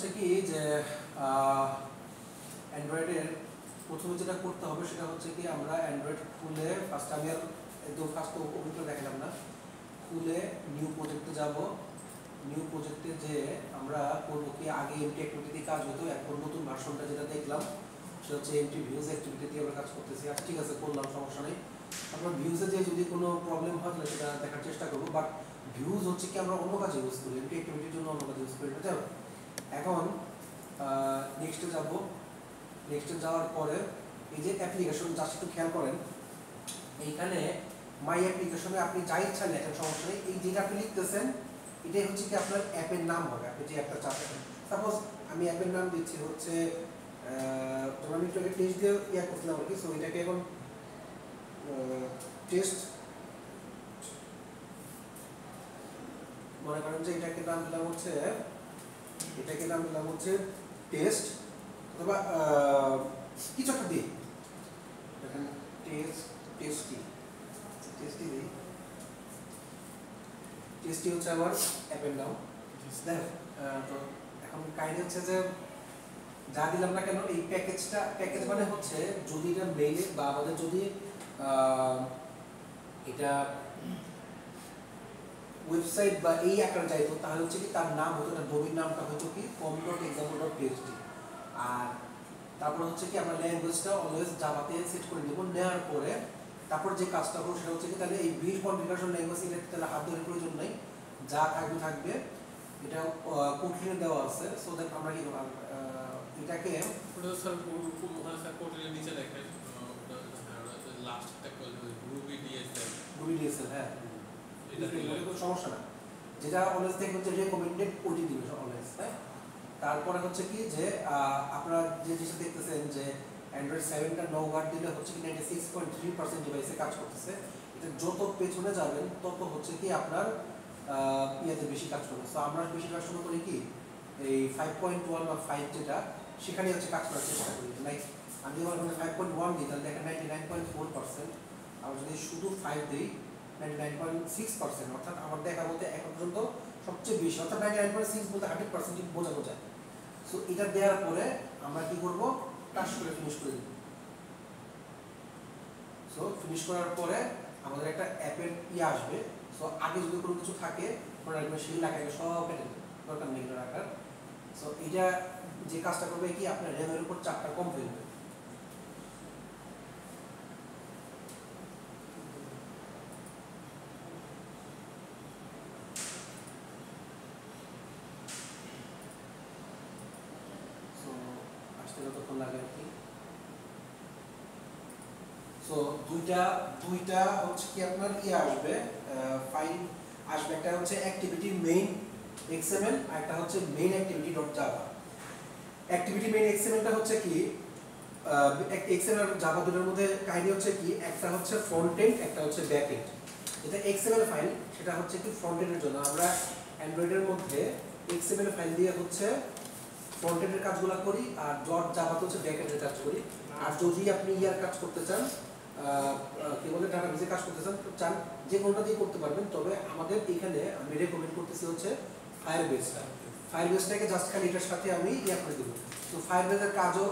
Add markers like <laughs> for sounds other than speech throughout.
হচ্ছে কি যে অ্যান্ড্রয়েডের প্রথমে যেটা করতে হবে সেটা হচ্ছে কি আমরা অ্যান্ড্রয়েড খুলে ফার্স্ট আমি আর একদম ফার্স্ট অভিজ্ঞতা দেখালাম না। খুলে নিউ প্রজেক্টে যাব। নিউ প্রজেক্টে যে আমরা করব কি আগে এমটি অ্যাক্টিভিটি কাজ হতো, এখন নতুন ভার্সনটা যেটা দেখলাম, সেটা হচ্ছে এমটি ভিউজ অ্যাক্টিভিটি দিয়ে আমরা কাজ করতেছি। আর ঠিক আছে, করলাম, সমস্যা নেই। আপনার ভিউজে যে যদি কোনো প্রবলেম হয়, তাহলে সেটা দেখার চেষ্টা করব। বাট ভিউজ হচ্ছে কি আমরা অন্য কাজে ইউজ করি। এমটি অ্যাক্টিভিটির জন্য অন্য কাজে ইউজ করি এটা যাবে এখন নেক্সটে যাব। নেক্সটে যাওয়ার পরে এই যে অ্যাপ্লিকেশন জাস্ট একটু খেয়াল করেন এইখানে মাই অ্যাপ্লিকেশনে আপনি যা ইচ্ছা লেখেন সমস্যা নেই। এই যেটা আপনি লিখতেছেন এটাই হচ্ছে কি আপনার অ্যাপের নাম হবে। আপনি যে অ্যাপটা চাচ্ছেন। সাপোজ আমি অ্যাপের নাম দিচ্ছি হচ্ছে আহ, আমি একটু টেস্ট দিয়ে ইয়া করছিলাম আর কি সো এটাকে এখন টেস্ট মনে করেন যে এটাকে নাম দিলাম হচ্ছে এটাকে নাম দিলাম হচ্ছে টেস্ট অথবা কিছু একটা দিই। টেস্ট টেস্টি দিই। টেস্টি হচ্ছে আমার তো এখন হচ্ছে যে যা দিলাম না কেন, এই প্যাকেজটা প্যাকেজ মানে হচ্ছে যদি এটা মেইলে বা আমাদের যদি এটা ওয়েবসাইট বা এই আকারে যাইতো তাহলে হচ্ছে কি তার নাম হতো না ডোমিন নামটা হতো কি com dot example dot PhD আর তারপর হচ্ছে কি আমরা ল্যাঙ্গুয়েজটা অলওয়েজ জাভাতে সেট করে নেব নেওয়ার পরে তারপর যে কাজটা করব সেটা হচ্ছে কি তাহলে এই বিল কনফিগারেশন ল্যাঙ্গুয়েজ এটা তাহলে হাত ধরে প্রয়োজন নেই যা থাকবে থাকবে। এটা কোটলিনে দেওয়া আছে সো দ্যাট আমরা কি করব আহ, এটাকে কোর্টের নিচে দেখেন লাস্ট লাস্টটা রুবি ডিএসএল গুগল ডিএসএল হ্যাঁ। সমস্যা না। যেটা অলওয়েজ দেখবেন যে রেকমেন্ডেড ওটি দিবে অলওয়েজ তাই? তারপরে হচ্ছে কি যে আপনারা যে জিনিসটা দেখতেছেন যে অ্যান্ড্রয়েড সেভেনটা নো ওয়াট দিলে হচ্ছে কি ninety six point three percent ডিভাইসে কাজ করতেছে। এটা যত পেছনে যাবেন, তত হচ্ছে কি আপনার ইয়েতে বেশি কাজ করবে। তো আমরা বেশিরভাগ সময় করি কি, এই ফাইভ পয়েন্ট ওয়ান বা ফাইভ যেটা সেখানে হচ্ছে কাজ করার চেষ্টা করি। লাইক আমি যদি ফাইভ পয়েন্ট ওয়ান দিই, তাহলে দেখেন ninety nine point four percent আর যদি শুধু ফাইভ দিই ninety nine point six percent অর্থাৎ আমার দেখা বলতে এখন পর্যন্ত সবচেয়ে বেশি, অর্থাৎ নাইনটি নাইন পয়েন্ট সিক্স বলতে হান্ড্রেড পার্সেন্ট বোঝানো যায় সো এটা দেওয়ার পরে আমরা কি করব? টাচ করে ফিনিশ করে দেবো। সো ফিনিশ করার পরে আমাদের একটা অ্যাপের ইয়ে আসবে। সো আগে যদি কোনো কিছু থাকে মনে সেই লাগাকে সব কেটে দরকার নেই রাখার সো এটা যে কাজটা করবে কি? আপনার র্যামের উপর চাপটা কম ফেলবে সো আসতে যতক্ষণ লাগে আর কি সো দুইটা দুইটা হচ্ছে কি আপনার ইয়ে আসবে ফাইল আসবে। একটা হচ্ছে অ্যাক্টিভিটি মেইন এক্সএমএল আর একটা হচ্ছে main activity dot java activity main এক্সএমএলটা হচ্ছে কি এক্সএমএল আর জাভা দুটোর মধ্যে কাহিনী হচ্ছে কি, একটা হচ্ছে ফ্রন্ট এন্ড একটা হচ্ছে ব্যাক এন্ড যেটা এক্সএমএল ফাইল সেটা হচ্ছে কি ফ্রন্ট এন্ডের জন্য। আমরা অ্যান্ড্রয়েডের মধ্যে এক্সএমএল ফাইল দিয়ে হচ্ছে ফ্রন্ট এন্ডের কাজগুলো করি, আর ডট জাভাতে হচ্ছে ব্যাক এন্ডের কাজ করি। আর যদি আপনি ইয়ার কাজ করতে চান কি বলে ডাটা বেসে কাজ করতে চান চান যে কোনটা দিয়ে করতে পারবেন, তবে আমাদের এখানে আমি রেকমেন্ড করতেছি হচ্ছে ফায়ার বেসটা ফায়ার বেসটাকে জাস্ট খালি এটার সাথে আমি ইয়া করে দেবো। তো ফায়ার বেসের কাজও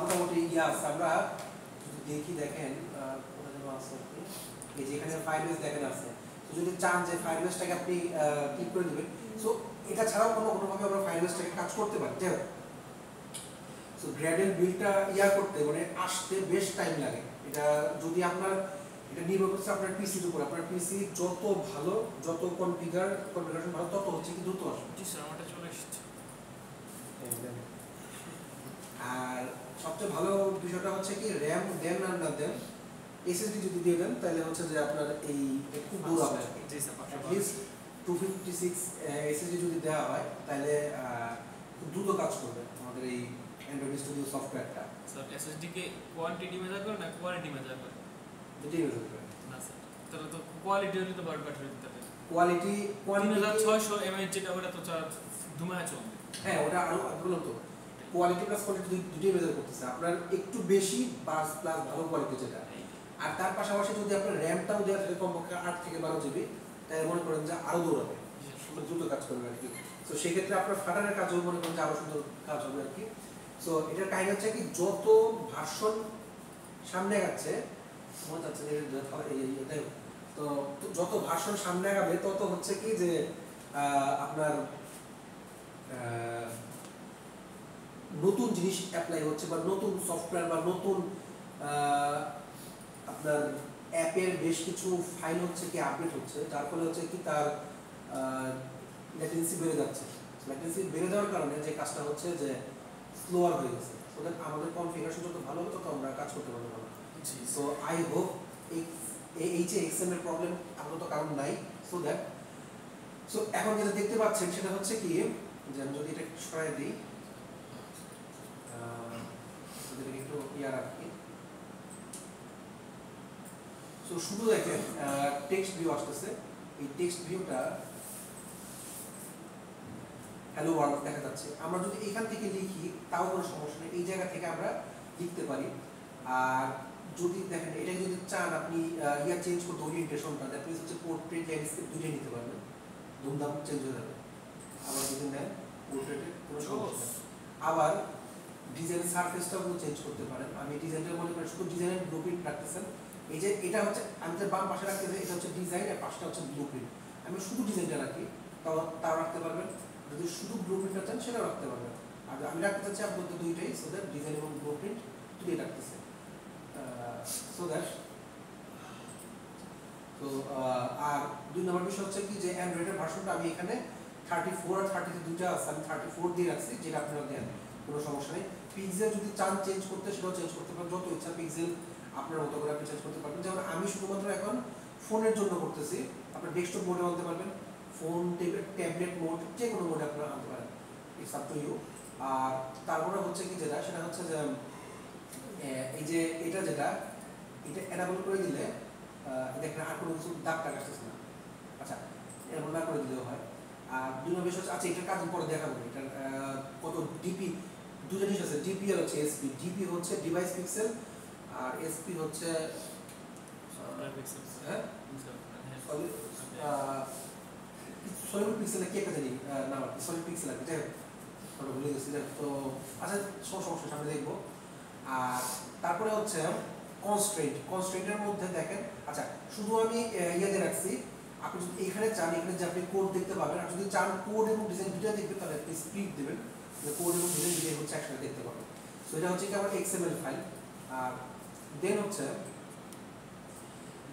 মোটামুটি ইয়া আছে। আমরা যদি দেখি, দেখেন আছে এই যে এখানে ফায়ার বেস দেখেন আছে। তো যদি চান যে ফায়ার বেসটাকে আপনি ক্লিক করে দেবেন সো এটা ছাড়াও কোনো কোনোভাবে আমরা ফায়ার বেসটাকে কাজ করতে পারি। যাই হোক। সো গ্র্যাডেল বিলটা ইয়া করতে মানে আসতে বেশ টাইম লাগে। এটা যদি আপনার এটা নির্ভর করছে আপনার পিসির উপর। আপনার পিসি যত ভালো যত কনফিগার কনফিগারেশন ভালো তত হচ্ছে কি দ্রুত আসবে। জি স্যার আমারটা চলে এসেছে। আর সবচেয়ে ভালো বিষয়টা হচ্ছে কি র্যাম দেন আর না দেন এসএসডি যদি দিয়ে দেন তাহলে হচ্ছে যে আপনার এই একটু দূর হবে। টু ফিফটি সিক্স এসএসডি যদি দেওয়া হয় তাহলে আহ, খুব দ্রুত কাজ করবে আমাদের এই অ্যান্ড্রয়েড স্টুডিও সফটওয়্যারটা স্যার এসএসডি কে কোয়ান্টিটি মেজার করে না কোয়ালিটি মেজার করে? যেটাই ইউজ করবে না স্যার তাহলে তো কোয়ালিটি হলে তো বার ব্যাটারি দিতে হবে। কোয়ালিটি কোয়ালিটি হাজার ছয়শো এমএইচ যেটা ওটা তো চার ধুমায় চলবে। হ্যাঁ ওটা আরও বললাম তো। কোয়ালিটি প্লাস কোয়ালিটি দুটোই মেজার করতেছে। আপনার একটু বেশি প্লাস প্লাস ভালো কোয়ালিটি যেটা। আর তার পাশাপাশি যদি আপনার র্যামটাও দেওয়া থাকে কমপক্ষে আট থেকে বারো জিবি তাহলে মনে করেন যে আরও দৌড়াবে দ্রুত কাজ করবে আর কি। তো সেক্ষেত্রে আপনার ফাটারের কাজও মনে করেন যে আরও সুন্দর কাজ হবে আর কি। সো এটার কাহিনী হচ্ছে কি, যত ভার্সন সামনে আগাচ্ছে মনে যাচ্ছে। তো যত ভার্সন সামনে আগাবে, তত হচ্ছে কি যে আপনার নতুন জিনিস অ্যাপ্লাই হচ্ছে বা নতুন সফটওয়্যার বা নতুন আপনার অ্যাপের বেশ কিছু ফাইল হচ্ছে কি আপডেট হচ্ছে যার ফলে হচ্ছে কি তার ল্যাটেন্সি বেড়ে যাচ্ছে ল্যাটেন্সি বেড়ে যাওয়ার কারণে যে কাজটা হচ্ছে যে স্লোয়ার হয়ে গেছে। দ্যাট আমাদের কনফিগারেশন যত ভালো হবে তত আমরা কাজ করতে পারব। ভালো জি। সো আই হোপ এই যে এক্সএম এর প্রবলেম আপাতত কারণ নাই। সো দ্যাট সো এখন যেটা দেখতে পাচ্ছেন সেটা হচ্ছে কি যে আমি যদি এটা সরাই দিই একটু ইয়া রাখি। সো শুধু দেখেন টেক্সট ভিউ আসতেছে। এই টেক্সট ভিউটা হ্যালো ওয়ার্ল্ড দেখা যাচ্ছে। আমরা যদি এখান থেকে লিখি তাও কোনো সমস্যা নেই। এই জায়গা থেকে আমরা লিখতে পারি। আর যদি দেখেন এটা যদি চান আপনি ইয়া চেঞ্জ করতে ওরিয়েন্টেশনটা দ্যাট মিনস হচ্ছে পোর্ট্রেট ল্যান্ডস্কেপ দুইটাই নিতে পারবেন। ধুমধাম চেঞ্জ হয়ে যাবে। আবার যদি নেন পোর্ট্রেটে কোনো সমস্যা আবার ডিজাইন সারফেসটাও চেঞ্জ করতে পারেন। আমি ডিজাইনটা মনে করি শুধু ডিজাইনের ব্লুপ্রিন্ট রাখতেছেন। এই যে এটা হচ্ছে আমি যে বাম পাশে রাখতে এটা হচ্ছে ডিজাইন আর পাশটা হচ্ছে ব্লুপ্রিন্ট আমি শুধু ডিজাইনটা রাখি তাও তাও রাখতে পারবেন। যদি শুধু ব্লুপ্রিন্টটা চান, সেটাও রাখতে পারবেন। আর আমি রাখতে চাচ্ছি আপনার তো দুইটাই সো দ্যাট ডিজাইন এবং ব্লুপ্রিন্ট দুটোই রাখতেছে। সো দ্যাট তো আর দুই নম্বর বিষয় হচ্ছে কি, যে অ্যান্ড্রয়েডের ভার্সনটা আমি এখানে থার্টি ফোর আর থার্টি দুইটা আছে, আমি থার্টি ফোর দিয়ে রাখছি, যেটা আপনারা দেন, কোনো সমস্যা নেই। পিক্সেল যদি চান চেঞ্জ করতে, সেটাও চেঞ্জ করতে পারেন, যত ইচ্ছা পিক্সেল আপনার মতো করে আপনি চেঞ্জ করতে পারবেন। যেমন আমি শুধুমাত্র এখন ফোনের জন্য করতেছি, আপনার ডেস্কটপ মোডে আনতে পারবেন। ফোন ট্যাবলেট মোড যে কোনো মোডে আপনারা আনতে পারেন ইটস আপ টু ইউ। আর তারপরে হচ্ছে কি যেটা সেটা হচ্ছে যে এই যে এটা যেটা এটা অ্যানাবল করে দিলে দেখেন আর কোনো কিছু দাগ টাগ আসতেছে না। আচ্ছা এরকম না করে দিলেও হয়। আর দুই নম্বর বিষয় আচ্ছা এটার কাজ পরে দেখাবো। এটার কত ডিপি দুটো জিনিস আছে ডিপি আর হচ্ছে এসপি ডিপি হচ্ছে ডিভাইস পিক্সেল আর এসপি হচ্ছে হ্যাঁ? সলিড পিক্সেলে কে জানি না সলিড পিক্সেল কি যাই হোক ভুলে গেছি তো আচ্ছা সব সমস্যা সামনে দেখব। আর তারপরে হচ্ছে কনস্ট্রেন্ট কনস্ট্রেন্টের মধ্যে দেখেন আচ্ছা শুধু আমি ইয়েতে রাখছি, আপনি যদি এখানে চান, এখানে যে আপনি কোড দেখতে পাবেন, আর যদি চান কোড এবং ডিজাইন দুটো দেখবেন, তাহলে আপনি স্প্লিট দেবেন কোড এবং ডিজাইন দুটোই হচ্ছে একসাথে দেখতে পাবেন। সো এটা হচ্ছে কি, আমার এক্সএমএল ফাইল আর দেন হচ্ছে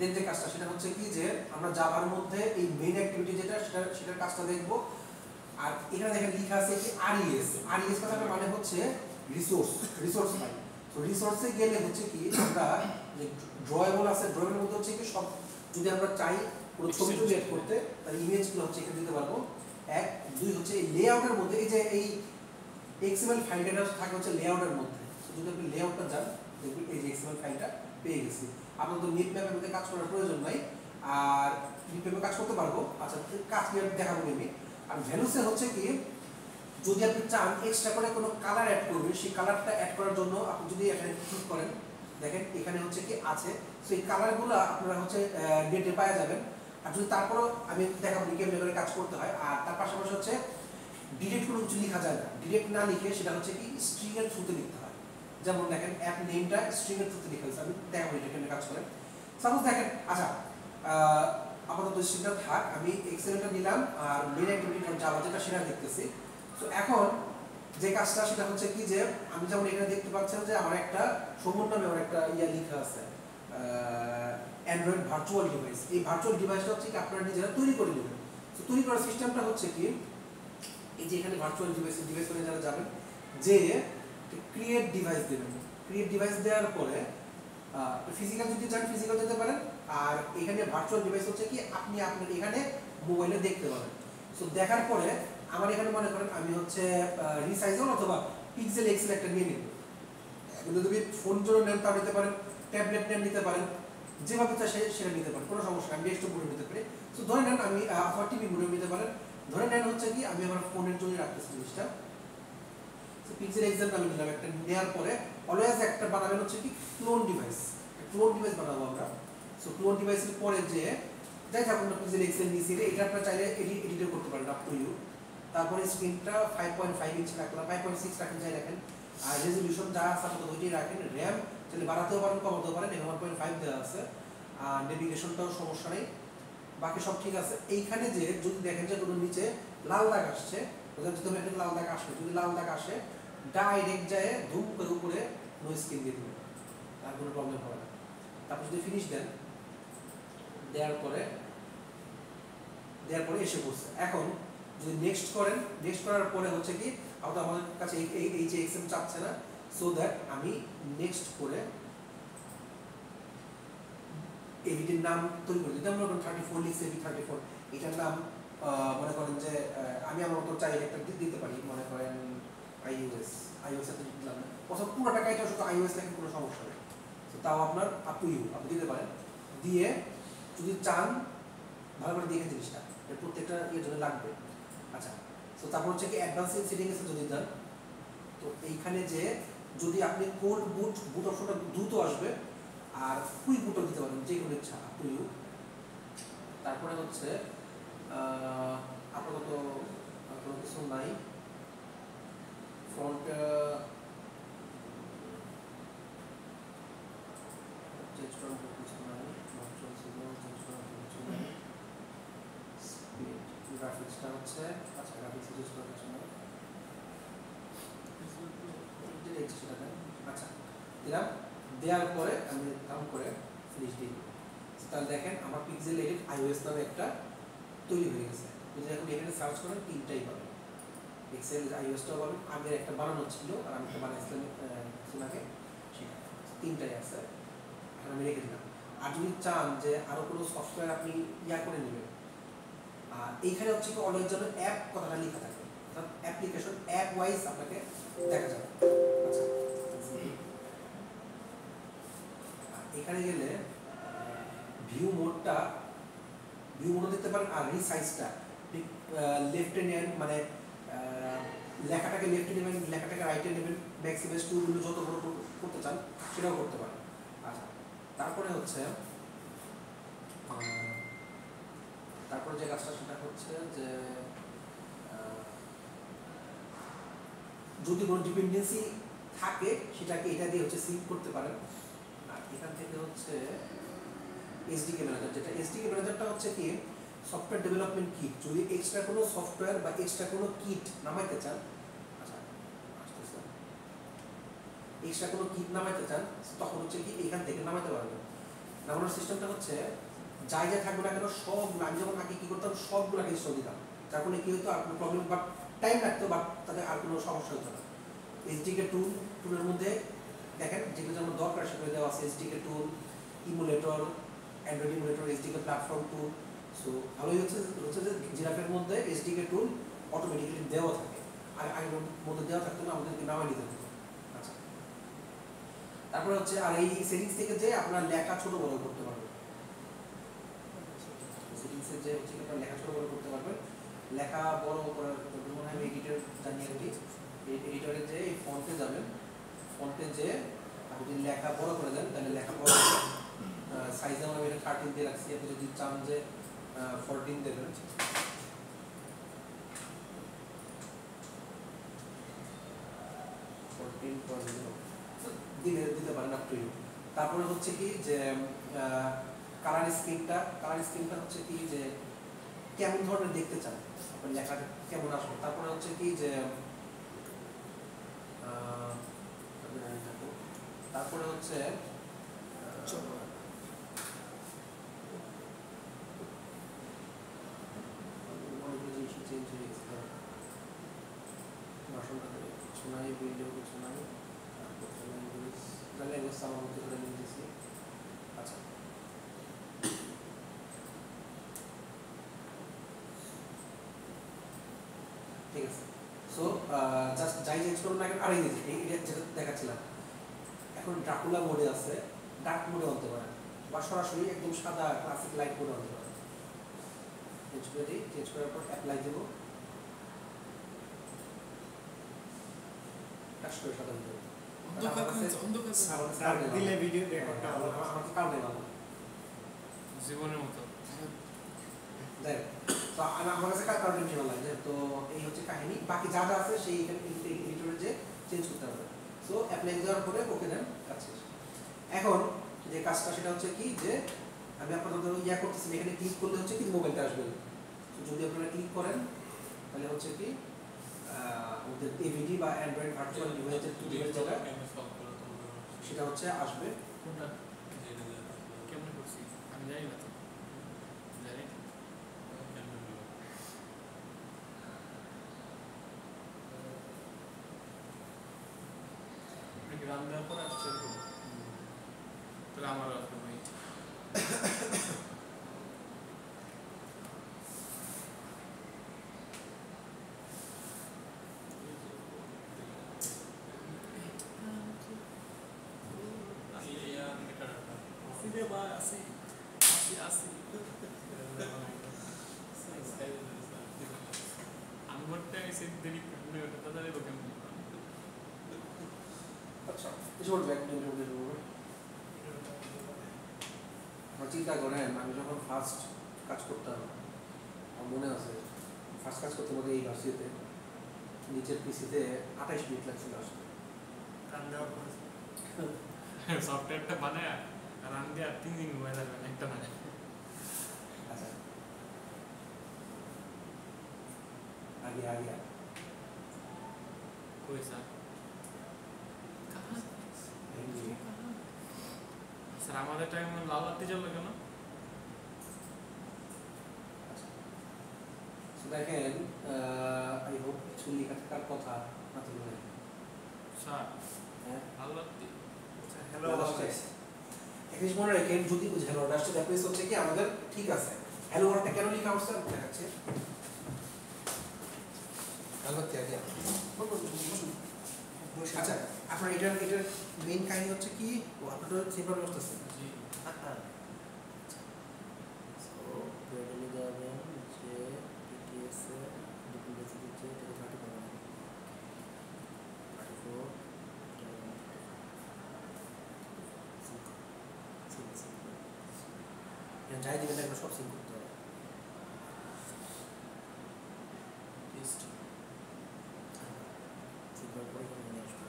দেন যে কাজটা সেটা হচ্ছে কি যে আমরা জাভার মধ্যে এই মেইন অ্যাক্টিভিটি যেটা সেটা সেটার কাজটা দেখব। আর এখানে দেখেন লেখা আছে কি আরইএস আরইএস কথাটা মানে হচ্ছে রিসোর্স রিসোর্স ফাইল তো রিসোর্সে গেলে হচ্ছে কি আমরা যে ড্রয়েবল আছে ড্রয়েবলের মধ্যে হচ্ছে কি সব যদি আমরা চাই পুরো ছবি টবি এড করতে তাহলে ইমেজগুলো হচ্ছে এখানে দিতে পারব। এক দুই হচ্ছে এই লেআউটের মধ্যে এই যে এই এক্সএমএল ফাইলটা থাকে হচ্ছে লেআউটের মধ্যে। যদি আপনি লেআউটটা যান দেখবেন এই যে এক্সএমএল ফাইলটা পেয়ে গেছি। আপনার তো নেট ম্যাপের মধ্যে কাজ করার প্রয়োজন নাই। আর নেট ম্যাপে কাজ করতে পারব। আচ্ছা কাজ নিয়ে দেখাবো আমি আর ভ্যালুসে হচ্ছে কি, যদি আপনি চান এক্সট্রা করে কোনো কালার অ্যাড করবেন, সেই কালারটা অ্যাড করার জন্য আপনি যদি এখানে ক্লিক করেন, দেখেন এখানে হচ্ছে কি আছে। সেই কালারগুলো আপনারা হচ্ছে ডেটে পাওয়া যাবেন। আর যদি তারপরেও আমি দেখাবো কেমন করে কাজ করতে হয়, আর তার পাশাপাশি হচ্ছে ডিরেক্ট কোনো কিছু লেখা যায় না। ডিরেক্ট না লিখে সেটা হচ্ছে কি স্ট্রিং এর থ্রুতে লিখতে যেমন দেখেন অ্যাপ নেমটা স্ট্রিং এর থ্রুতে লিখা হয়েছে আমি কেমন কাজ করে। সাপোজ দেখেন আচ্ছা আপাতত স্ট্রিংটা থাক, আমি এক্সেলটা নিলাম, আর মেন অ্যাক্টিভিটি জাভা যেটা সেটা দেখতেছি। তো এখন যে কাজটা, সেটা হচ্ছে কি যে, আমি যেমন এখানে দেখতে পাচ্ছেন যে, আমার একটা সমুদ্র নামে আমার একটা ইয়া লেখা আছে অ্যান্ড্রয়েড ভার্চুয়াল ডিভাইস এই ভার্চুয়াল ডিভাইসটা হচ্ছে কি, আপনারা নিজেরা তৈরি করে নেবেন। তো তৈরি করার সিস্টেমটা হচ্ছে কি, এই যে এখানে ভার্চুয়াল ডিভাইস ডিভাইস করে যারা যাবেন, যে ক্রিয়েট ডিভাইস দেবেন। ক্রিয়েট ডিভাইস দেওয়ার পরে ফিজিক্যাল যদি চান ফিজিক্যাল যেতে পারেন। আর এখানে ভার্চুয়াল ডিভাইস হচ্ছে কি, আপনি আপনার এখানে মোবাইলে দেখতে পাবেন। সো দেখার পরে আমার এখানে মনে করেন আমি হচ্ছে রিসাইজল অথবা পিক্সেল এক্সেল একটা নিয়ে নিব। কিন্তু যদি ফোন জন্য নেন, তাও নিতে পারেন ট্যাবলেট নেন, নিতে পারেন। যেভাবে চাই সেটা নিতে পারেন, কোনো সমস্যা আমি ডেস্কটপ মোডে নিতে পারি। সো ধরে নেন আমি অথবা টিভি মোডে নিতে পারেন। ধরে নেন হচ্ছে কি, আমি আমার ফোনের জন্য রাখতেছি জিনিসটা। পিক্সেল এক্সাম্পল আমি নিলাম একটা নেওয়ার পরে অলওয়েজ একটা বানাবেন হচ্ছে কি ক্লোন ডিভাইস ক্লোন ডিভাইস বানাবো আমরা। সো ক্লোন ডিভাইসের পরে যে, যাই থাকুন না পিক্সেল এক্সেল নিয়েছি এটা আপনারা চাইলে এডিট করতে পারেন আপ টু ইউ তারপরে স্ক্রিনটা ফাইভ পয়েন্ট ফাইভ ইঞ্চ রাখলাম ফাইভ পয়েন্ট সিক্স রাখেন, যাই রাখেন। আর রেজলিউশন যা আছে আপনাদের ওইটাই রাখেন। র্যাম তাহলে বাড়াতেও পারেন, কমাতেও পারেন ওয়ান পয়েন্ট ফাইভ দেওয়া আছে। আর নেভিগেশনটাও সমস্যা নেই। বাকি সব ঠিক আছে। এইখানে যে যদি দেখেন যে কোনো নিচে লাল দাগ আসছে, ওদের যদি লাল দাগ আসে যদি লাল দাগ আসে ডাইরেক্ট যায়, ধুম করে উপরে নো স্ক্রিন দিয়ে দিবে আর কোনো প্রবলেম হবে না। তারপর যদি ফিনিশ দেন, দেওয়ার পরে দেওয়ার পরে এসে পড়ছে। এখন যদি নেক্সট করেন নেক্সট করার পরে হচ্ছে কি আমাদের কাছে এই যে এক্সএম চাচ্ছে না সো দ্যাট আমি নেক্সট করে এভিটির নাম তৈরি করে দিই। আমরা থার্টি ফোর লিখছি এভি থার্টি ফোর এটার নাম মনে করেন যে আমি আমার মতো চাই একটা দিতে পারি, মনে করেন আইইউএস আইওএস এর দিলাম না। অথবা পুরো টাকা এটা শুধু আইওএস লেখে, কোনো সমস্যা নেই। তো তাও আপনার আপ টু ইউ আপনি দিতে পারেন। দিয়ে যদি চান, ভালো করে দেখে জিনিসটা প্রত্যেকটা ইয়ের জন্য লাগবে। আচ্ছা তো তারপর হচ্ছে কি অ্যাডভান্স সেটিংস এ যদি দেন, তো এইখানে যে যদি আপনি কোল্ড বুট বুট অপশনটা দ্রুত আসবে, আর কুই বুটও দিতে পারেন, যে কোনো ইচ্ছা আপ টু ইউ তারপরে হচ্ছে আপাতত কোনো কিছু নাই। ফ্রন্ট চেঞ্জ করার কিছু নাই নট ছিল চেঞ্জ মতো কিছু নাই। স্পিড গ্রাফিক্সটা হচ্ছে আচ্ছা গ্রাফিক্স ইউজ করার কিছু নাই। ডিরেক্ট দেন আচ্ছা দিলাম। দেওয়ার পরে আমি কাউন্ট করে ফিনিশ দিই তাহলে দেখেন, আমার পিক্সেল এডিট আইওএস নামে একটা তৈরি হয়ে গেছে। যদি এখন এখানে সার্চ করেন, তিনটাই পাবেন। পিক্সেল আইওএসটাও পাবেন আগের একটা বানানো ছিল, আর আমি একটা বানাইছিলাম কিছুদিন তিনটাই আছে। এখন আমি রেখে দিলাম। আর যদি চান যে আরও কোনো সফটওয়্যার আপনি ইয়া করে নেবেন, আর এইখানে হচ্ছে কি অলওয়েজ যেন অ্যাপ কথাটা লেখা থাকে। অর্থাৎ অ্যাপ্লিকেশন অ্যাপ ওয়াইজ আপনাকে দেখা যাবে। আচ্ছা আর এখানে গেলে ভিউ মোডটা ভিউ মোড দেখতে পারেন, আর রিসাইজটা লেফটে নেন মানে লেখাটাকে লেফটে নেবেন, লেখাটাকে রাইটে নেবেন ম্যাক্সিমাইজ টুলগুলো যত বড় করতে চান, সেটাও করতে পারেন। আচ্ছা তারপরে হচ্ছে তারপরে যে কাজটা, সেটা হচ্ছে যে যদি কোনো ডিপেন্ডেন্সি থাকে, সেটাকে এটা দিয়ে হচ্ছে সিঙ্ক করতে পারেন। আর এখান থেকে হচ্ছে এসডিকে ম্যানেজার যেটা এসডিকে ম্যানেজারটা হচ্ছে কি সফটওয়্যার ডেভেলপমেন্ট কিট যদি এক্সট্রা কোনো সফটওয়্যার বা এক্সট্রা কোনো কিট নামাইতে চান আচ্ছা আসতেছে এক্সট্রা কোনো কিট নামাইতে চান, তখন হচ্ছে কি এখান থেকে নামাইতে পারবেন। নামানোর সিস্টেমটা হচ্ছে, যাই যা থাকবে না কেন সব আমি যখন আগে কি করতাম সবগুলোকে ইনস্টল দিতাম। যার ফলে কি হতো আর কোনো প্রবলেম বাট টাইম লাগতো বাট তাতে আর কোনো সমস্যা হতো না। এসডিকে টুল টুলের মধ্যে দেখেন, যেগুলো যেমন দরকার, সেগুলো দেওয়া আছে SDK tool emulator Android emulator SDK platform tool so ভালোই হচ্ছে হচ্ছে যে জিরাফের মধ্যে এসডিকে টুল অটোমেটিক্যালি দেওয়া থাকে। আর আগের মধ্যে দেওয়া থাকতো না, আমাদেরকে নামাই নিতে হতো। তারপরে হচ্ছে আর এই সেটিংস থেকে যে আপনার লেখা ছোট বড় করতে পারবেন। সেটিংসের যে হচ্ছে আপনার লেখা ছোট বড় করতে পারবেন। লেখা বড় করার মনে হয় এডিটর জানিয়ে রাখি এডিটরে যে এই ফন্টে যাবেন। ফন্টে যে আপনি যদি লেখা বড় করে দেন, তাহলে লেখা বড় সাইজ যেমন আমি এটা থার্টিন দিয়ে রাখছি। আপনি যদি চান যে ফোরটিন দেবেন। ফোরটিন দিলে দিতে পারেন আপ টু ইউ তারপরে হচ্ছে কি যে কালার স্ক্রিনটা কালার স্ক্রিনটা হচ্ছে কি যে, কেমন ধরনের দেখতে চান? আপনার লেখাটা কেমন আসবে? তারপরে হচ্ছে কি যে তারপরে হচ্ছে চেঞ্জ হয়ে গেছে। ভাষণটা কিছু নাই ভিডিও কিছু নাই তারপর ল্যাঙ্গুয়েজ ঠিক আছে সো জাস্ট যাই চেঞ্জ করুন না আরে এই এটা যেটা দেখাচ্ছিলাম এখন ড্রাকুলা মোডে আছে ডার্ক মোডে আনতে পারেন বা সরাসরি একদম সাদা ক্লাসিক লাইট মোডে আনতে পারেন চেঞ্জ করে দিই চেঞ্জ করার পর অ্যাপ্লাই দেবো টাচ করে সাদা হবে। অন্ধকার অন্ধকার খাচ্ছে। আমার কাছে স্যার কারণে দিলে ভিডিও রেকর্ডটা আমার কাছে ভালো জীবনের মতো দেখ তো তো আমার আমার কাছে কারণ ভালো লাগে তো এই হচ্ছে কাহিনী বাকি যা যা আছে সেই এডিটরে যে চেঞ্জ করতে হবে সো অ্যাপ্লাই দেওয়ার পরে ওকে দেন কাজ এখন যে কাজটা সেটা হচ্ছে কি যে আমি আপনাদের ইয়া করতেছি এখানে ক্লিক করলে হচ্ছে কি মোবাইলটা আসবে যদি আপনারা ক্লিক করেন তাহলে হচ্ছে কি আহ, ওদের এভিডি বা অ্যান্ড্রয়েড ভার্চুয়াল ডিভাইসের ডিভাইস যেটা যেটা ক্যামেরা সলভ করো তোমার সেটা হচ্ছে আসবে। কোনটা? আমি জানি না আচ্ছা কিছু বলবে এক মিনিট বলবে বলবে আমার চিন্তা করেন আমি যখন ফার্স্ট কাজ করতাম আমার মনে আছে ফার্স্ট কাজ করতে মধ্যে এই ভার্সিটিতে নিচের পিসিতে আঠাইশ মিনিট লাগছিল আসতে রান দেওয়ার পরে সফটওয়্যারটা বানায় রান দিয়ে আর তিন দিন ঘুমায় যাবেন একটা না আচ্ছা আগে আগে कोई सा স্যার আমাদের টাইমে লাল বাতি জ্বললো কেন? দেখেন আই হোপ কিছু লেখা থাকার কথা মাথায় মনে স্যার হ্যাঁ? লাল বাতি হ্যালো এক মনে রাখেন যদি হ্যালো রাষ্ট্র অ্যাপ্লিস হচ্ছে কি আমাদের ঠিক আছে। হ্যালো ওয়ার্ডটা কেন লেখা হচ্ছে আমি দেখাচ্ছি হ্যালো ত্যাগে আচ্ছা আপনার এটার এটার মেইন কাহিনী হচ্ছে কি ও আপনার সিম্পল বসতেছে জি সো গ্রেডালি যাবেন যে পিটিএস এ ডিপেন্ডেন্সি দিচ্ছে এটাকে থার্টি পাবেন থার্টি ফোর যাই দিবেন এগুলো সব সিঙ্ক করতে হবে লিস্ট সিগনাল করে এখানে নিয়ে আসবে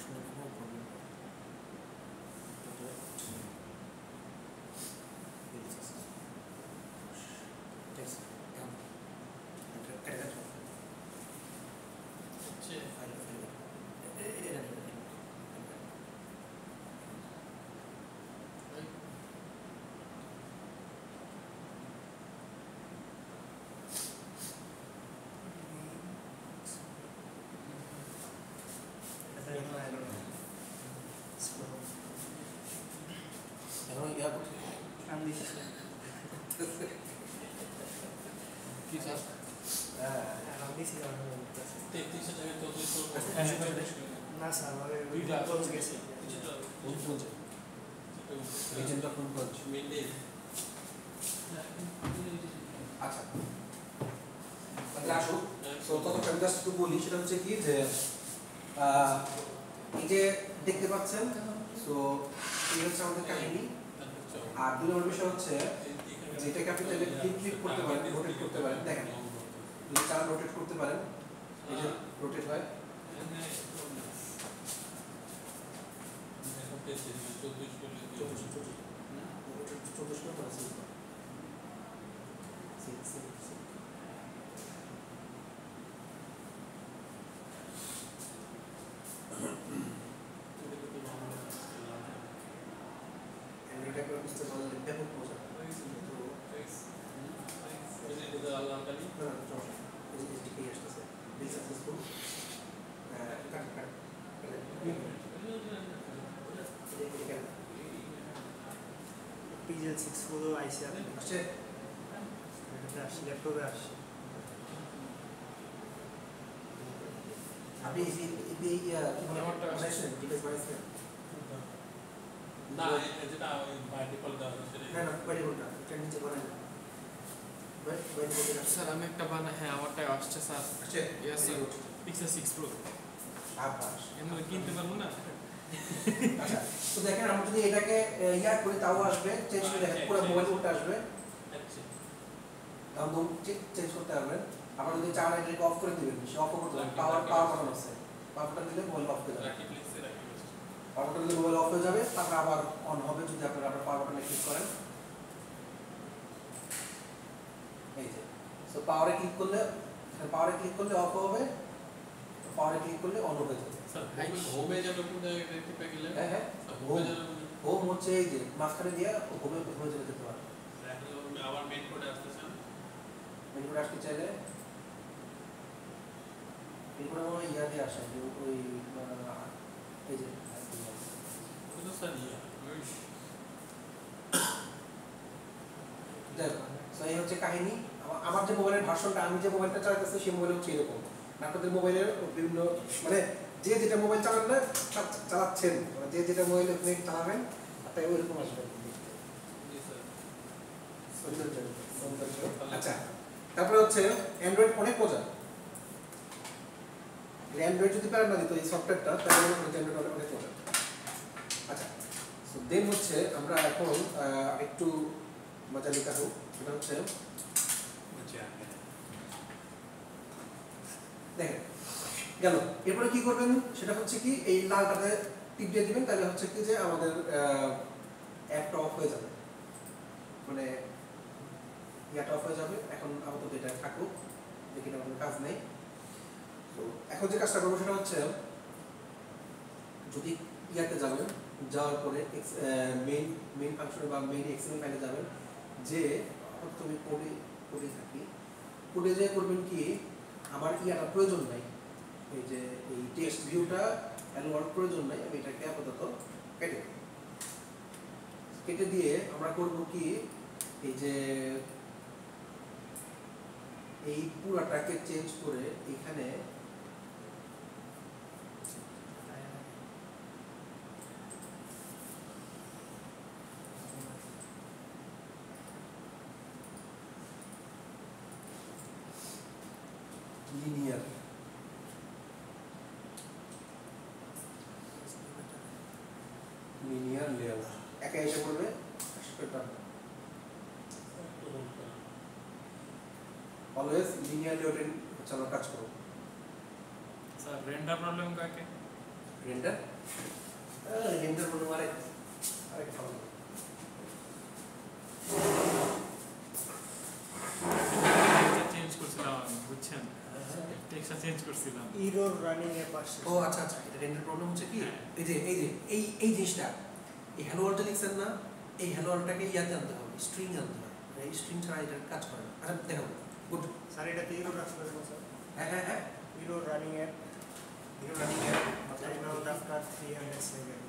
শুনে কোনো প্রবলেম Yes. Come. এটা কেটে গেছে হচ্ছে ফাইল ফাইল এটা নেই এখন ইয়া করতে কি স্যার হ্যাঁ তেত্রিশশো টাকা চৌত্রিশ না স্যার আমাদের দুইটা ক্লোজ গেছে কোন কোন রিজনটা কোন কোন মেনলি আচ্ছা তাহলে আসুক তো ততক্ষণ আমি জাস্ট একটু বলি সেটা হচ্ছে কি যে আহ, এই যে দেখতে পাচ্ছেন তো এই হচ্ছে আমাদের কাহিনী আর দুই নম্বর বিষয় হচ্ছে যেটাকে আপনি তাহলে ক্লিক ক্লিক করতে পারেন রোটেট করতে পারেন দেখেন যদি চান রোটেট করতে পারেন এই যে রোটেট হয়। চৌত্রিশ করলে চৌত্রিশ চৌত্রিশ চৌত্রিশ করে পরে সিল সিল সিল সিল এটা করে বুঝতে পারলে ব্যাপক মজা পিজেল সিক্স ফোরও আইসি আসছে। এটাতে ল্যাপটপে আসছি। আপনি কি বলে? আমারটা ডিভাইস বানাইছেন না যেটা বাই ডিফল্ট দেওয়া আছে না সেটাই না বাইরে কোনটা এটা নিচে বানাই না বাইরে বাইরে কোনটা আসছে স্যার আমি একটা বানা হ্যাঁ আমারটাই আসছে স্যার আসছে Yes, sir. Very good. Pixel six pro সাবাস এর মধ্যে কিনতে পারব না আচ্ছা তো দেখেন আমরা যদি এটাকে আহ, ইয়া করি তাও আসবে চেঞ্জ করে দেখেন পুরো মোবাইল উল্টে আসবে আচ্ছা তখন চেঞ্জ করতে পারবেন আবার যদি চান এটাকে অফ করে দিবেন সে অফ করতে পারবেন পাওয়ার পাওয়ার বাটন আছে পাওয়ার বাটন দিলে মোবাইল অফ হয়ে যাবে রাখি প্লেসে রাখি best। Power button mobile off হয়ে যাবে তারপর আবার অন হবে যদি আপনারা আবার পাওয়ার বাটনে ক্লিক করেন। এই যে সো পাওয়ারে ক্লিক করলে পাওয়ারে ক্লিক করলে অফ হবে পাওয়ারে ক্লিক করলে অন হয়ে যাবে স্যার হোমে হোমে যেন কোন জায়গায় টিপে গেলে? হ্যাঁ হ্যাঁ। হোমে হোম হচ্ছে এই যে মাঝখানে দিয়ে হোমে হোমে যেতে পারে। আবার মেন কোডে আসতেছেন? মেনুতে আসতে চাইলে এরপরে আমার ইয়া দিয়ে আসে যে ওই এই যে দেখ এই হচ্ছে কাহিনী। আমার যে মোবাইলের ভার্সনটা আমি যে মোবাইলটা চালাতেছি সেই মোবাইল হচ্ছে এরকম। আপনাদের মোবাইলের বিভিন্ন মানে যে যেটা মোবাইল চালান না চালাচ্ছেন। মানে যে যেটা মোবাইল আপনি চালাবেন তাই ওইরকম আসবে। আচ্ছা তারপরে হচ্ছে অ্যান্ড্রয়েড অনেক মজা। অ্যান্ড্রয়েড যদি না দিত এই সফটওয়্যারটা তাহলে অ্যান্ড্রয়েড অনেক মজা। দেন হচ্ছে আমরা এখন একটু মজা লেখা হোক সেটা হচ্ছে আচ্ছা। দেখেন গেল। এরপরে কি করবেন? সেটা হচ্ছে কি এই লালটাতে টিপ দিয়ে দিবেন তাহলে হচ্ছে কি যে আমাদের অ্যাপটা অফ হয়ে যাবে। মানে ইয়াটা অফ হয়ে যাবে। এখন আপাতত এটা থাকুক দেখি না কোনো কাজ নেই। তো এখন যে কাজটা করব সেটা হচ্ছে যদি ইয়াতে যাবেন যাওয়ার পরে মেইন মেইন ফাংশনে বা মেইন এক্সএমএল ফাইলে যাবেন, যে আমি কোডে কোডে থাকি। কোডে যে করবেন কি, আমার ইয়াটা প্রয়োজন নাই। এই যে, এই টেক্সট ভিউটা অ্যালোয়ার প্রয়োজন নাই, আমি এটাকে আপাতত কেটে কেটে দিয়ে আমরা করব কি, এই যে, এই পুরাটাকে চেঞ্জ করে এখানে লিনিয়ার লিনিয়ার লেআউট একা এসে পড়বে অলওয়েজ লিনিয়ার লেআউটে হচ্ছে আমরা কাজ করব। স্যার রেন্টার প্রবলেম কাকে? রেন্ডার রেন্ডার বলব আরেক আরেক ভালো চেঞ্জ করছিলাম আমি বুঝছেন? চেঞ্জ করছিলাম। ইরোর রানিং এর পাশে। ও আচ্ছা আচ্ছা এটা রেন্ডার প্রবলেম হচ্ছে কি? এই যে এই যে এই এই জিনিসটা এই হ্যালো ওয়ার্ল্ডটা লিখছেন না এই হ্যালো ওয়ার্ল্ডটাকে ইয়াতে আনতে হবে স্ট্রিং আনতে হবে। এই স্ট্রিং ছাড়া এটা কাজ করে না। আচ্ছা দেখো গুড। স্যার এটা ইরো রাখতে হবে স্যার। হ্যাঁ হ্যাঁ হ্যাঁ। ইরো রানিং এর এটা রানিং এর টাইম নাও ডাক্তার 300 সেকেন্ড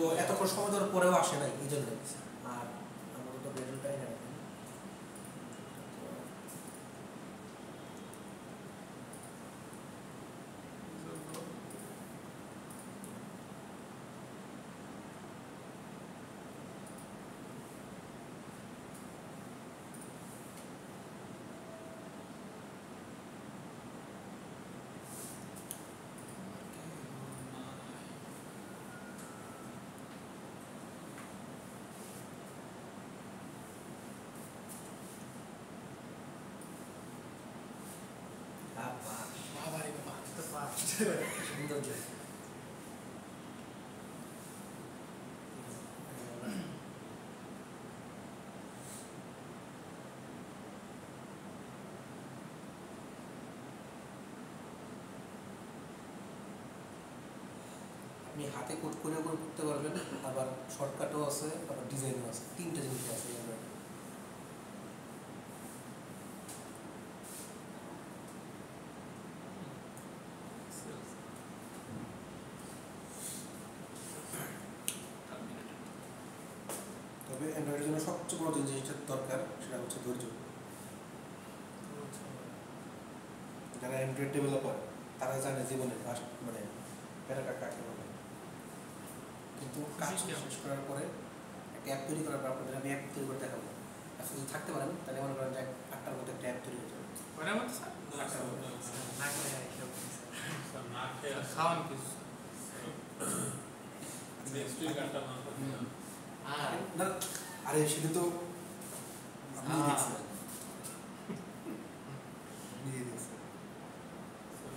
ও এত সময় ধরে পরেও আসে নাই এই জন্য আর আমার তো রেজাল্টটাই না বাবা বাবা রে বাবা তো আপনি হাতে কোড করে করে করতে পারবেন, আবার শর্টকাটও আছে, আবার ডিজাইনও আছে, তিনটা জিনিস আছে Android এ। তবে অ্যান্ড্রয়েডের জন্য সবচেয়ে বড় যে জিনিসটা দরকার সেটা হচ্ছে ধৈর্য। যারা অ্যান্ড্রয়েড ডেভেলপার তারা জানে জীবনে ফার্স্ট মানে প্যারাটা কাকে বলে। কিন্তু কাজ শেষ করার পরে একটা অ্যাপ তৈরি করার পর আপনাদের আমি অ্যাপ তৈরি করে দেখাবো। আপনি যদি থাকতে পারেন তাহলে মনে করেন যে আটটার মধ্যে একটা অ্যাপ তৈরি হয়ে যাবে। না, না করে আর হবে। খাওয়ান কিছু। স্যার, নেক্সট উইক আটটা না আর না আরে সেটা তো আপনি আহ। দেখছেন নিজে দেখছেন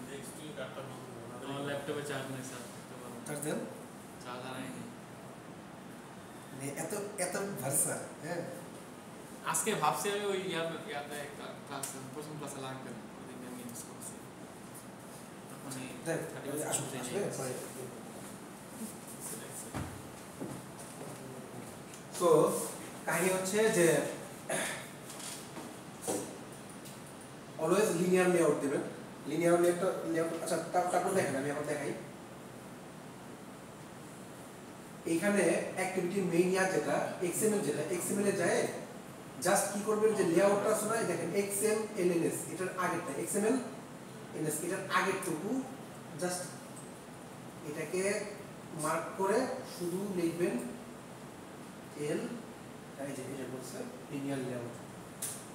নেক্সট উইক আটটা না আমার ল্যাপটপে চার্জ নেই স্যার দেখতে পারব চার্জ দেন চার্জ হারাইনি মানে এত এত ভার্সা হ্যাঁ আজকে ভাবছি আমি ওই ইয়াতে ইয়াতে একটা ক্লাসে প্রথম ক্লাসে লাগবে না ওদিন আমি ইউজ করছি তখন এই দেখ 30% কাহিনী হচ্ছে যে অলওয়েজ লিনিয়ার লেআউট দেবেন লিনিয়ার লেআউট লেআউট আচ্ছা তার- তারপর দেখেন, আমি এখন দেখাই। এইখানে অ্যাক্টিভিটি মেইন ইয়ার যেটা এক্সএমএল যেটা এক্সএমএল এ যায় জাস্ট কি করবেন যে লেআউটটা আছে না দেখেন এক্সএম এলএনএস এটার আগেরটা এক্সএমএল এনএস এটার আগেরটুকু জাস্ট এটাকে মার্ক করে শুধু লিখবেন এল এই যে এটা বলছে লিনিয়ার লেআউট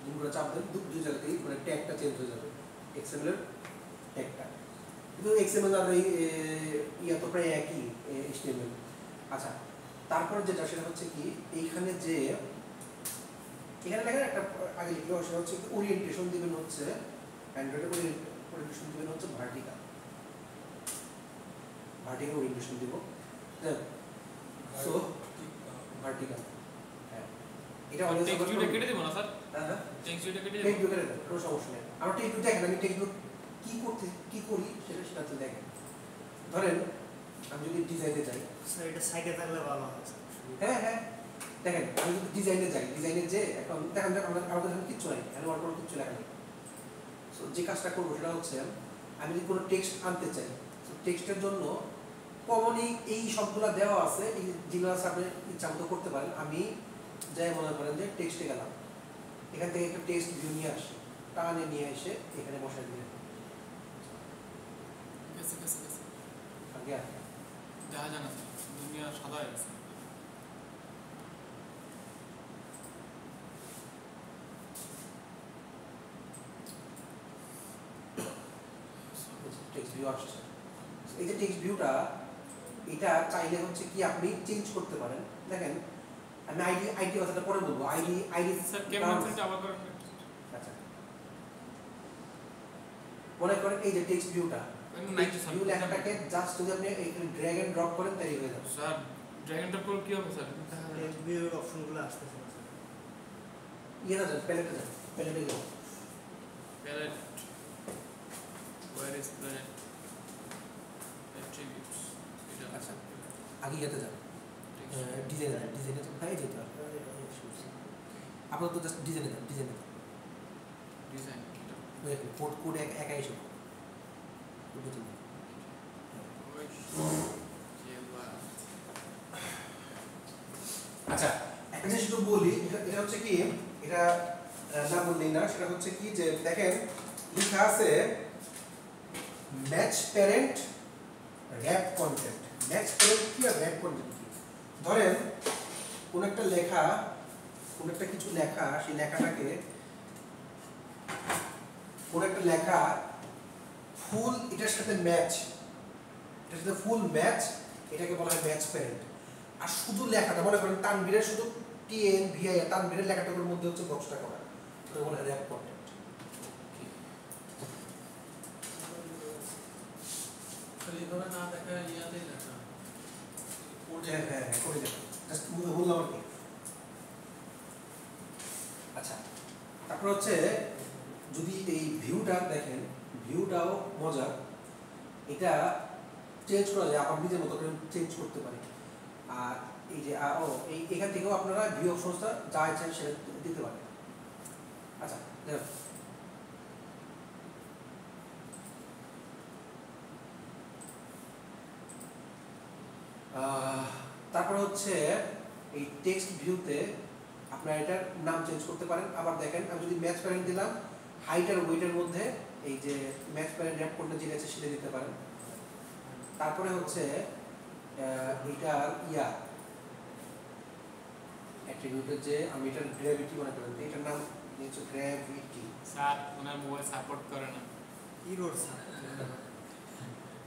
লিঙ্কটা চাপ দেন দু দুই জায়গাতেই মানে ট্যাগটা চেঞ্জ হয়ে যাবে। এক্সএমএল এর ট্যাগটা কিন্তু এক্সএমএল আর এই ইয়া তো প্রায় একই এইচটিএমএল আচ্ছা তারপর যেটা সেটা হচ্ছে কি এইখানে যে এখানে দেখেন একটা আগে লিখলো সেটা হচ্ছে ওরিয়েন্টেশন দিবেন হচ্ছে অ্যান্ড্রয়েডের ওরিয়েন্টেশন দিবেন হচ্ছে ভার্টিকাল ভার্টিকাল ওরিয়েন্টেশন দিব। সো ভার্টিকাল এটা আর always টেক্সট আবার ভিউটা করবেন। কেটে দেবো না স্যার? হ্যাঁ হ্যাঁ। কেটে দেবো। কোনো সমস্যা নেই। আমরা দেখেন আমি কি করতে কি করি সেটা সেটা দেখেন। ধরেন আমি যদি ডিজাইনে যাই। স্যার এটা সাইডে থাকলে ভালো হয় হ্যাঁ হ্যাঁ। দেখেন আমি যদি ডিজাইনে যাই ডিজাইনে যে এখন দেখেন দেখেন আমাদের আমাদের এখানে কিচ্ছু নাই এখানে আমার কোনো কিচ্ছু লেখা নেই। সো যে কাজটা করব সেটা হচ্ছে আমি যদি কোনো টেক্সট আনতে চাই তো টেক্সটের জন্য কমনই এই সবগুলা দেওয়া আছে এই যেগুলো আপনি ইচ্ছা মতো করতে পারেন আমি যাই মনে করেন যে টেক্সটে গেলাম। এখান থেকে একটা টেক্সট ভিউ নিয়ে আসি টানে নিয়ে এসে এখানে বসাই দিয়ে দুনিয়া সাদা হয়ে গেছে। টেক্সট ভিউ আসছে। এই যে টেক্সট ভিউটা এটা চাইলে হচ্ছে কি আপনি চেঞ্জ করতে পারেন। দেখেন আমি আইডি আইডি কথাটা পরে বলব আইডি আইডি স্যার কেমন সেটা আবার করেন আচ্ছা মনে করেন এই যে টেক্সট ভিউটা নাইনটি ভিউ লেখাটাকে জাস্ট যদি আপনি ড্র্যাগ এন্ড ড্রপ করেন তাই হয়ে যাবে স্যার ড্রাগন টপ করে কি হবে স্যার দেখা যায় না। টেক্সট ভিউর অপশনগুলো আসতেছে না স্যার ইয়ে না যান প্যালেটে যান প্যালেটে যান Palette. Where is the attributes? এটা আচ্ছা। আগে ইয়েতে যান ডিজাইনে যান ডিজাইনে যান হ্যাঁ যেতে আপনার তো জাস্ট ডিজাইনে যান ডিজাইনে যান ডিজাইন কোড কোড এক একাই কোড বুঝে আচ্ছা একটা জিনিস একটু বলি এটা হচ্ছে কি এটা না বললেই না সেটা হচ্ছে কি যে দেখেন লেখা আছে match parent wrap content match parent কি আর র্যাপ কন্টেন্ট ধরেন, কোন একটা লেখা, কোন একটা কিছু লেখা, সেই লেখাটাকে কোন একটা লেখা ফুল এটার সাথে ম্যাচ এটার সাথে ফুল ম্যাচ এটাকে বলা হয় ম্যাচ প্যারেন্ট আর শুধু লেখাটা, মনে করেন তানবীরের শুধু টিএন ভিআই তানবীরের লেখাটার মধ্যে হচ্ছে বক্সটা করা। ওটা বলা র্যাপ কন্টেন্ট না দেখা ইয়াতেই লেখা। হ্যাঁ হ্যাঁ করে দেবেন জাস্ট বললাম আর কি। আচ্ছা তারপর হচ্ছে, যদি এই ভিউটা দেখেন ভিউটাও মজা এটা চেঞ্জ করা যায় আমার নিজের মতো করে চেঞ্জ করতে পারি। আর এই যে ও, এই, এখান থেকেও আপনারা ভিউ অপশনসটা যা ইচ্ছা সেটা দিতে পারেন। আচ্ছা দেখুন তারপর হচ্ছে এই টেক্সট ভিউতে আপনারা এটার নাম চেঞ্জ করতে পারেন। আবার দেখেন আমি যদি ম্যাচ প্যারেন্ট দিলাম হাইট আর ওয়েটের মধ্যে এই যে ম্যাচ প্যারেন্ট র্যাপ করলে যেটা আছে সেটা দিতে পারেন। তারপরে হচ্ছে আহ, এটার ইয়া অ্যাট্রিবিউটের যে আমি এটার গ্র্যাভিটি মনে করেন এটার নাম হচ্ছে গ্র্যাভিটি স্যার ওনার মোবাইল সাপোর্ট করে না। Error sir?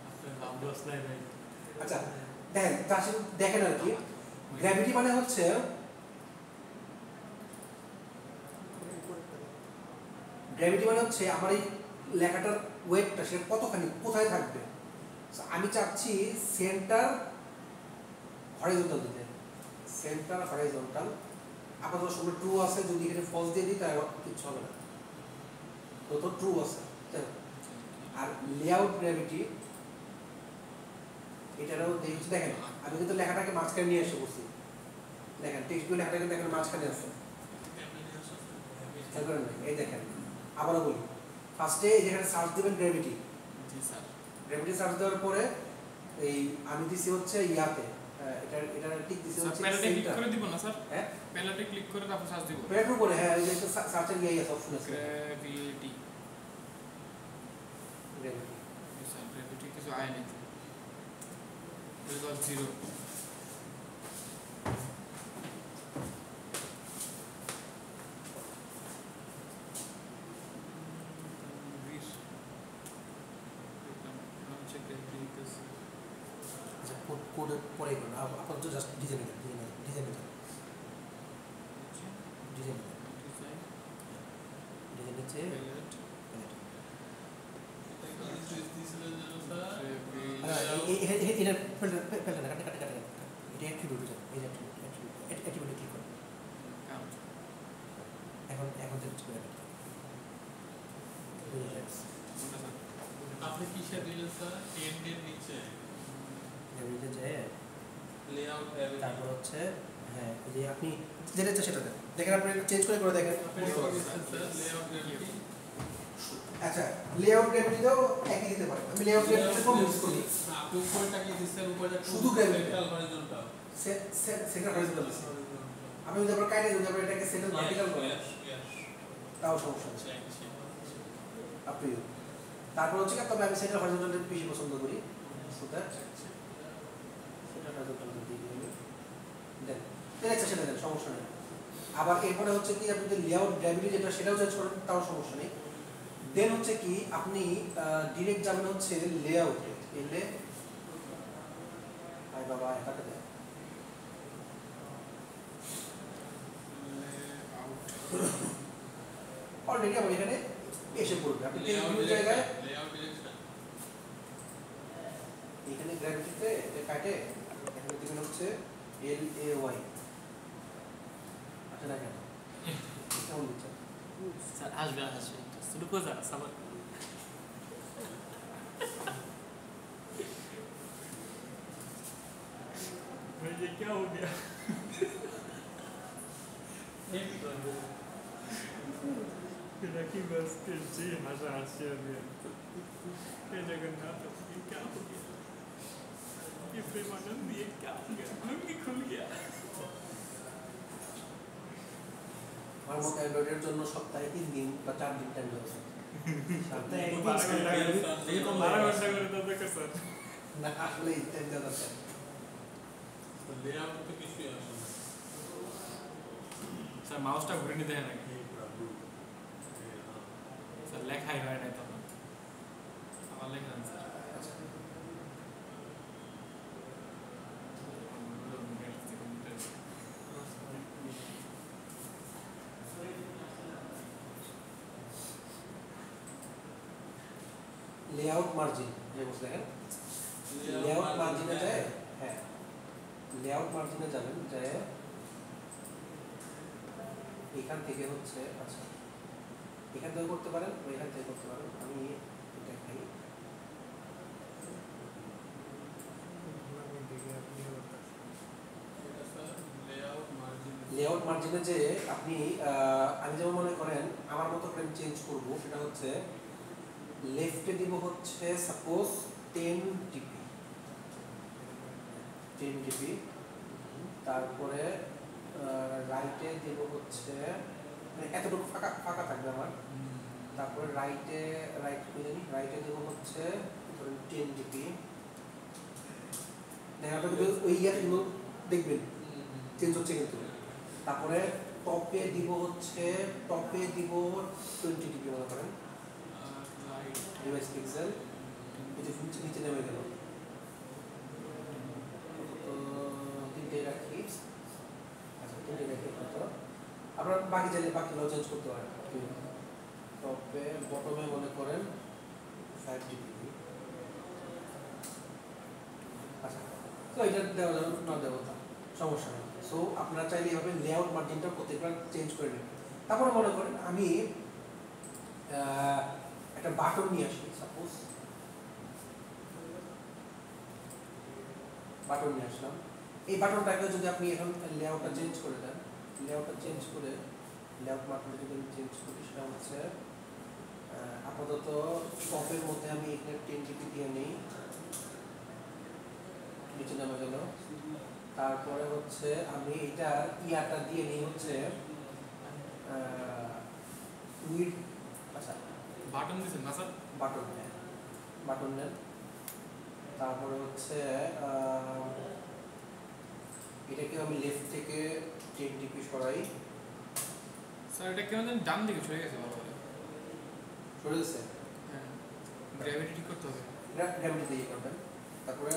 আপনার লাভ লস নাই। ভাই আচ্ছা দেখেন সাথে দেখেন আর কি। গ্র্যাভিটি মানে হচ্ছে গ্র্যাভিটি মানে হচ্ছে আমার এই লেখাটার ওয়েটটা সেটা কতখানি, কোথায় থাকবে? আমি চাচ্ছি সেন্টার হরাইজন্টাল দিতে সেন্টার হরাইজন্টাল আপাতত সময় ট্রু আছে, যদি এখানে ফলস দিয়ে দিই, তাহলে কিচ্ছু হবে না। তো তো ট্রু আছে? আর লেআউট গ্র্যাভিটি এটারও দেখছি দেখেন আমি কিন্তু লেখাটাকে মাঝখানে নিয়ে এসে বসছি দেখেন টেক্সট বই লেখাটা কিন্তু এখানে মাঝখানে আছে? এই দেখেন আবারও বলি। ফার্স্টে যেখানে সার্চ দেবেন গ্র্যাভিটি গ্র্যাভিটি সার্চ দেওয়ার পরে এই আমি দিছি হচ্ছে ইয়াতে। এটা এটা টিক দিছি হচ্ছে প্যানেলে ক্লিক করে দিব না স্যার? হ্যাঁ? প্যানেলে ক্লিক করে তারপর সার্চ দিব। পেটের উপরে হ্যাঁ এই যে সার্চের ইয়ে আছে অপশন আছে। গ্র্যাভিটি গ্র্যাভিটি গ্র্যাভিটি কিছু আয় নেই। Depois nós. স্যার এন্ড এর নিচে। গ্র্যাভিটিতে যে লেআউট তারপর হচ্ছে হ্যাঁ যে আপনি যেটা ইচ্ছা সেটা দেন দেখেন আপনি চেঞ্জ করে করে দেখেন। আপনি লেআউট গ্র্যাভিটি আচ্ছা একই দিতে পারেন। আমি লেআউট গ্র্যাভিটিতে কম ইউজ করি। আপনি উপরটা কি দিচ্ছেন? উপরটা শুধু gravity। Central horizontal centre horizontal আমি যদি আবার কাইটে যদি আবার এটাকে সেন্টার ভার্টিক্যাল করি তাও সমস্যা নেই। আপনি তারপর হচ্ছে কি তবে আমি সেটা হরিজন্টাল বেশি পছন্দ করি। সেটা দেন সমস্যা নেই। আবার এরপরে হচ্ছে কি আপনি লেআউট গ্র্যাভিটি যেটা সেটাও চেঞ্জ করেন তাও সমস্যা নেই। দেন হচ্ছে কি আপনি ডিরেক্ট যাবেন হচ্ছে লেআউটে এলে আয় বাবা এটাকে দেন। অলরেডি আমার এখানে এসে পড়বে আপনি তিন লেআউট বিভিন্ন জায়গায় লেআউট ডিরেকশন এখানে গ্র্যাভিটিতে এটা কাটে এখানে দিবেন হচ্ছে এল এ ওয়াই আচ্ছা না কেন কেমন দিচ্ছে স্যার আসবে আসবে रुको जरा सबर ये क्या हो गया Lucky बस के जी हंसा हंसी अभी ये जगन्नाथ ये क्या हो गया ये प्रेमानंद ये क्या हो गया मन भी खुल गया আমার মতো অ্যান্ড্রয়েডের জন্য সপ্তাহে তিন দিন বা চার দিন টাইম লাগছে সপ্তাহে একদিন बारह screen घंटा time- ये बारह घंटा করে তবে কে স্যার না আসলে টাইম দেওয়া দরকার লেআউট তো কিছুই আসে না স্যার মাউসটা ঘুরে নিতে হয় নাকি স্যার লেখাই হয় না তখন আমার লেখা আছে স্যার আচ্ছা লেআউট মার্জিন যে বসে দেখেন লেআউট মার্জিনে যায় হ্যাঁ লেআউট মার্জিনে যাবেন যে এখান থেকে হচ্ছে আচ্ছা এখান থেকে করতে পারেন বা এখান থেকে করতে পারেন। আমি দেখাই। লেআউট মার্জিন যে আপনি আমি যেমন মনে করেন, আমার মতো করে আমি চেঞ্জ করব, সেটা হচ্ছে লেফটে দিব হচ্ছে suppose ten DP ten DP তারপরে রাইটে দেব হচ্ছে এতটুকু ফাঁকা ফাঁকা থাকবে আমার। তারপরে রাইটে রাইট করে জানি রাইটে দেব হচ্ছে ধরুন টেন ডিপি দেখা যাবে ওই ইয়ারগুলো দেখবেন চেঞ্জ হচ্ছে কিন্তু। তারপরে টপে দিব হচ্ছে টপে দিব টোয়েন্টি ডিগ্রি মনে করেন। ডিভাইস পিক্সেল যে নিচে নিচে নেমে গেল। তিনটে রাখি। আচ্ছা তিনটে রাখি তো আপনারা বাকি চাইলে বাকিগুলো চেঞ্জ করতে পারেন টপে বটমে মনে করেন ফাইভ ডিগ্রি আচ্ছা তো এটা দেওয়া যাবে না দেওয়া তা সমস্যা নেই। সো আপনারা চাইলে এইভাবে লেআউট মার্জিনটা প্রত্যেকবার চেঞ্জ করে নেবেন। তারপরে মনে করেন আমি আহ, একটা বাটন নিয়ে আসি সাপোজ বাটন নিয়ে আসলাম। এই বাটনটাকে যদি আপনি এখন লেআউটটা চেঞ্জ করে দেন লেআউটটা চেঞ্জ করে লেআউট বাটনটা যদি আমি চেঞ্জ করি সেটা হচ্ছে আপাতত টপের মধ্যে আমি এখানে টেন ডিগ্রি দিয়ে নিই। নিচে নামা গেল তারপরে হচ্ছে আমি এটা ইয়াটা দিয়ে নিই হচ্ছে উইড আচ্ছা। বাটন দিছেন না স্যার বাটন নেন বাটন নেন। তারপরে হচ্ছে এটাকে আমি লেফট থেকে টেন ডিগ্রি সরাই স্যার এটা কেন জানি ডান দিকে সরে গেছে ভালো করে। সরে গেছে? হ্যাঁ গ্র্যাভিটি ঠিক করতে হবে। গ্র্যাভিটি দিয়ে করবেন। তারপরে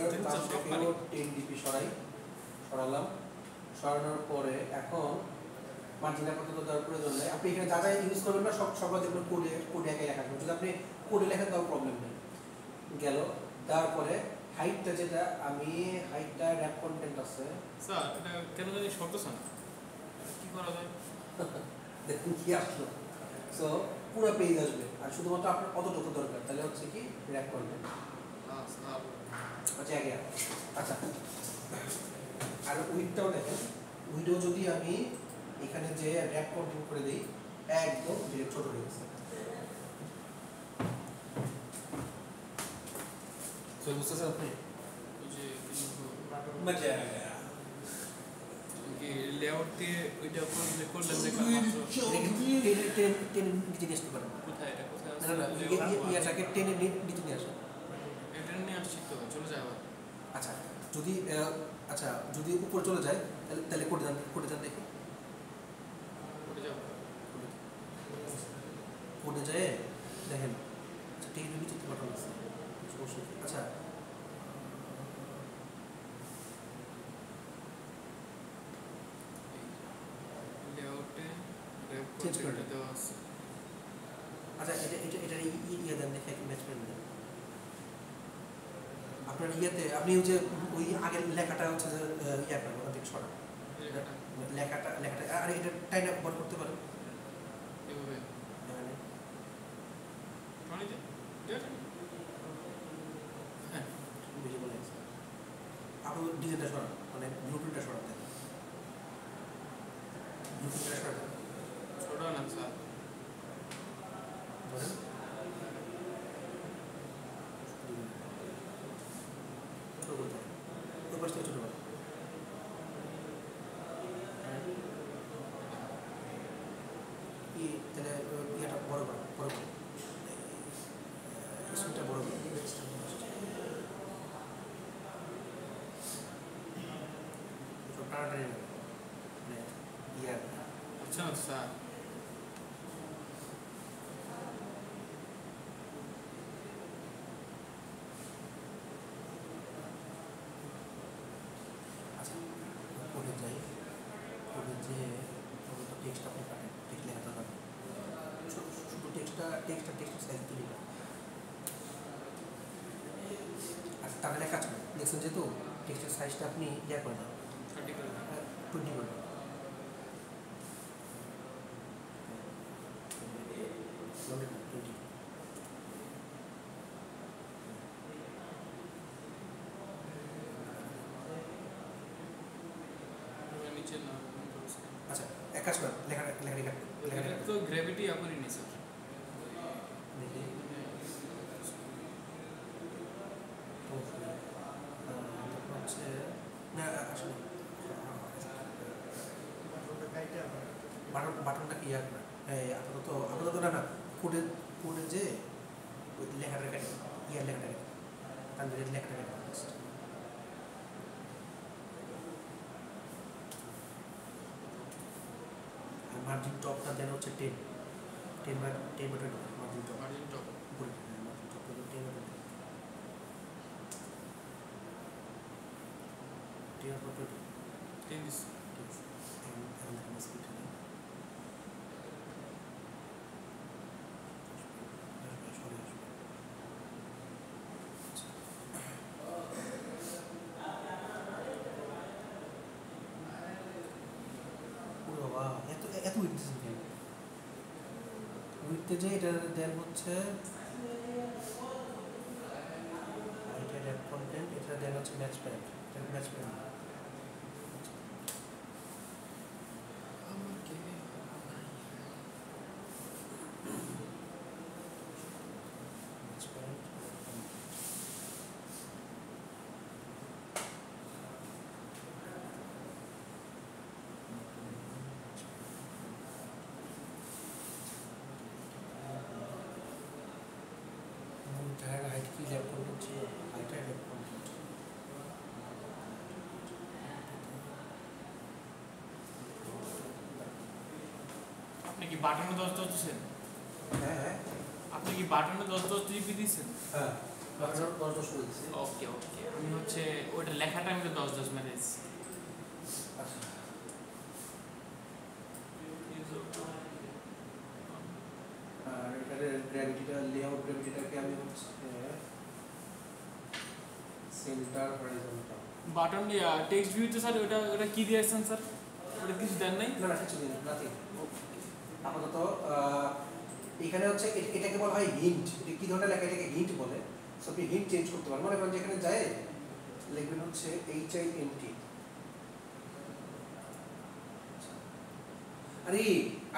পারি। টেন ডিগ্রি সরাই। সরালাম। সরানোর পরে এখন মার্জিন আপাতত দেওয়ার প্রয়োজন নেই। আপনি এখানে যা যা ইউজ করবেন না সব সব দেখবেন কোডে কোডে একাই লেখা যদি আপনি কোডে লেখেন তাও প্রবলেম নেই। গেল। দেওয়ার পরে হাইটটা যেটা আমি হাইটটা র্যাপ কন্টেন্ট আছে। স্যার এটা কেন জানি না কি করা যায় দেখুন <laughs> কি আসলো? সো পুরো পেজ আসবে। আর শুধুমাত্র আপনার কতটুকু দরকার? তাহলে হচ্ছে কি আহ, স্যার আচ্ছা আগে আচ্ছা। আর উইডটাও দেখেন। উইডও যদি আমি এখানে যে র্যাপ কন্টেন্ট করে দিই একদম ডিরেক্ট ছোট হয়ে গেছে। তো বুঝতেছেন আপনি? গয়া কি লেআউট দিয়ে ওইটা করলে করলে দেখলাম মাত্র টেনে টেনে টেনে নিচে নিয়ে আসতে পারেন কোথায় এটা কোথায় না না না ইয়ে- ইয়ে- টেনে নিচে নিয়ে আসেন এটা নিয়ে আসছি তো চলে আচ্ছা যদি আচ্ছা যদি উপর চলে যায় তাহলে তাহলে কোটে যান কোটে যান দেখি। উঠে যাও। কোটে যায় দেখেন। আচ্ছা টেনে নিচে বাটন আছে। আচ্ছা লেআউটে Change করে দেওয়া আছে আচ্ছা এটা এটা এটা ইয়ে দেন দেখে ম্যাচ করে দেন আপনার ইয়েতে আপনি ওই যে ওই আগের লেখাটা হচ্ছে যে ইয়ে করেন ওখান থেকে সরান। লেখাটা লেখাটা আর এটা টাইম বল করতে পারেন। এভাবে। হ্যাঁ আপনি ডিজাইনটা সরান মানে ব্লু প্রিন্টটা সরান ব্লু প্রিন্টটা সরান। ছোট না স্যার ধরেন ছোট করতে হবে। ওই পাশ থেকে ছোট করেন। ই তাহলে আহ, ইয়েটা বড় করো বড় করো স্ক্রিনটা বড় করো সব টানাটানি হবে। মানে ইয়ে আচ্ছা স্যার আচ্ছা কোডে যাই কোডে যে টেক্সট আপনি কাটেন টেক্সট লেখাতে হবে শু- শুধু টেক্সটটা টেক্সটটা টেক্সটের সাইজ তুলি না আর তাহলে কাজ করেন দেখছেন যেহেতু টেক্সটের সাইজটা আপনি ইয়ে করে দেন থার্টি করে দাও। টোয়েন্টি করে দেন টোয়েন্টি ওটা নিচে না আচ্ছা এক কাজ করেন লেখাটা লেখাটা লেখাটা এটা লেখাটা তো গ্র্যাভিটি আপনি নি স্যার দেখি হচ্ছে না আসলে বাটন না। এই আপাতত আপাতত না না কোডে কোডে যে ওই লেখাটা কেটে, ইয়ার লেখাটা কেটে, তানভীরের লেখাটা কেটে মার্জিন টপটা দেন হচ্ছে টেন টেন বা টেন বা twenty margin top margin top উপরে মার্জিন টপ টেন বা টোয়েন্টি টেন বা টোয়েন্টি টেন দিস ঠিক আছে এখন এখন দেখেন স্পিড হলো আসবে সরে আসবে ও বাবা এত এত উইথ দিচ্ছেন কেন উইথতে যে এটা দেন হচ্ছে এটা র্যাপ কন্টেন্ট এটা দেন হচ্ছে ম্যাচ প্যাড এটা ম্যাচ প্যাড ম্যাচ প্যাড টায়ার হাইট কি ল্যাপ কন্টেন্ট ছিল হাইটার ল্যাপ কন্টেন্ট আপনি কি বাটনে দশ দশ দিচ্ছেন হ্যাঁ হ্যাঁ আপনি কি বাটনে দশ দশ জিবি দিচ্ছেন হ্যাঁ দশ দশ দশ করে দিচ্ছি ওকে ওকে আমি হচ্ছে ওইটা লেখাটা আমি তো দশ দশ ম্যানেজ আচ্ছা আর এটার গ্র্যাভিটিটা লেআউট গ্র্যাভিটিটাকে আমি হচ্ছে সেন্টার হরাইজন্টাল বাটন টেক্সট ভিউতে স্যার ওটা ওটা কি দিয়েছেন স্যার ওটা কিছু দেন নাই না না কিছু দিন নাথিং আপাতত এখানে হচ্ছে এটাকে বলা হয় হিন্ট এটা কি ধরনের লেখা? এটাকে হিন্ট বলে। সো আপনি হিন্ট চেঞ্জ করতে পারেন। মনে করেন যেখানে যায়, লিখবেন হচ্ছে এইচ আই এন টি আরে,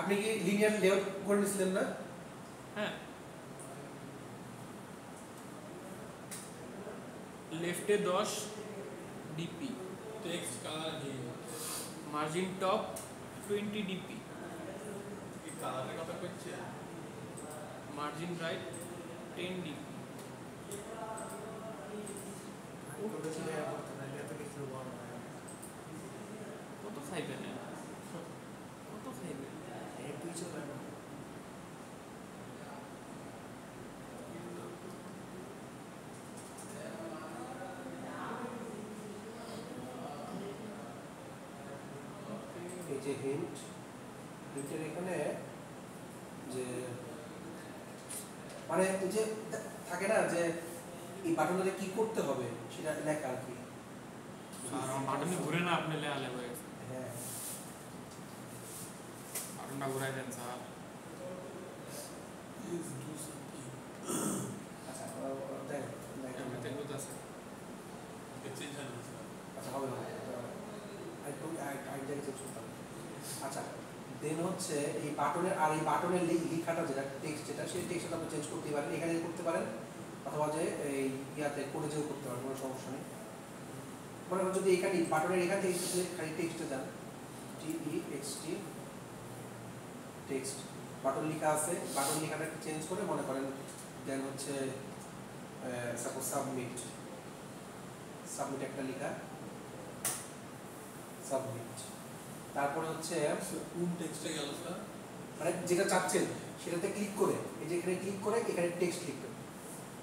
আপনি কি লিনিয়ার লেআউট করে নিয়েছিলেন না? হ্যাঁ। লেফটে দশ ডিপি টেক্সট কালার কি মার্জিন টপ টোয়েন্টি ডিপি কি কালারের কথা কইছে মার্জিন রাইট টেন ডিপি কত খাইবেন কত খাইবেন এই যে হিন্ট হিন্টের এখানে যে মানে ওই যে থাকে না যে এই বাটনটাতে কি করতে হবে সেটা লেখা আর কি। বাটনে ঘুরে না আপনি লেয়ালে হয়ে হ্যাঁ। বাটনটা ঘুরাই দেন স্যার আচ্ছা ও, ও, দেখ, দেখ, এমনিতে দেখ। গুড আছে চেঞ্জ হয় না আচ্ছা হবে হবে আরেকটু আরেকটা চেঞ্জ করতে হবে আচ্ছা দেন হচ্ছে এই বাটনের, আর এই বাটনের লিখাটা যেটা টেক্সট যেটা সেই টেক্সটটা আপনি চেঞ্জ করতে পারেন এখানে করতে পারেন, অথবা যে এই ইয়াতে কোডে যেও করতে পারেন, কোনো সমস্যা নেই। মনে করেন যদি এখানে, বাটনের এখান থেকে খালি টেক্সটে যান T E X T text button লেখা আছে, বাটন লেখাটা চেঞ্জ করে মনে করেন দেন হচ্ছে সাপোজ সাবমিট সাবমিট একটা লেখা সাবমিট তারপরে হচ্ছে কোন টেক্সটে গেল স্যার মানে যেটা চাচ্ছেন সেটাতে ক্লিক করে এই যে এখানে ক্লিক করে এখানে টেক্সট লিখবেন।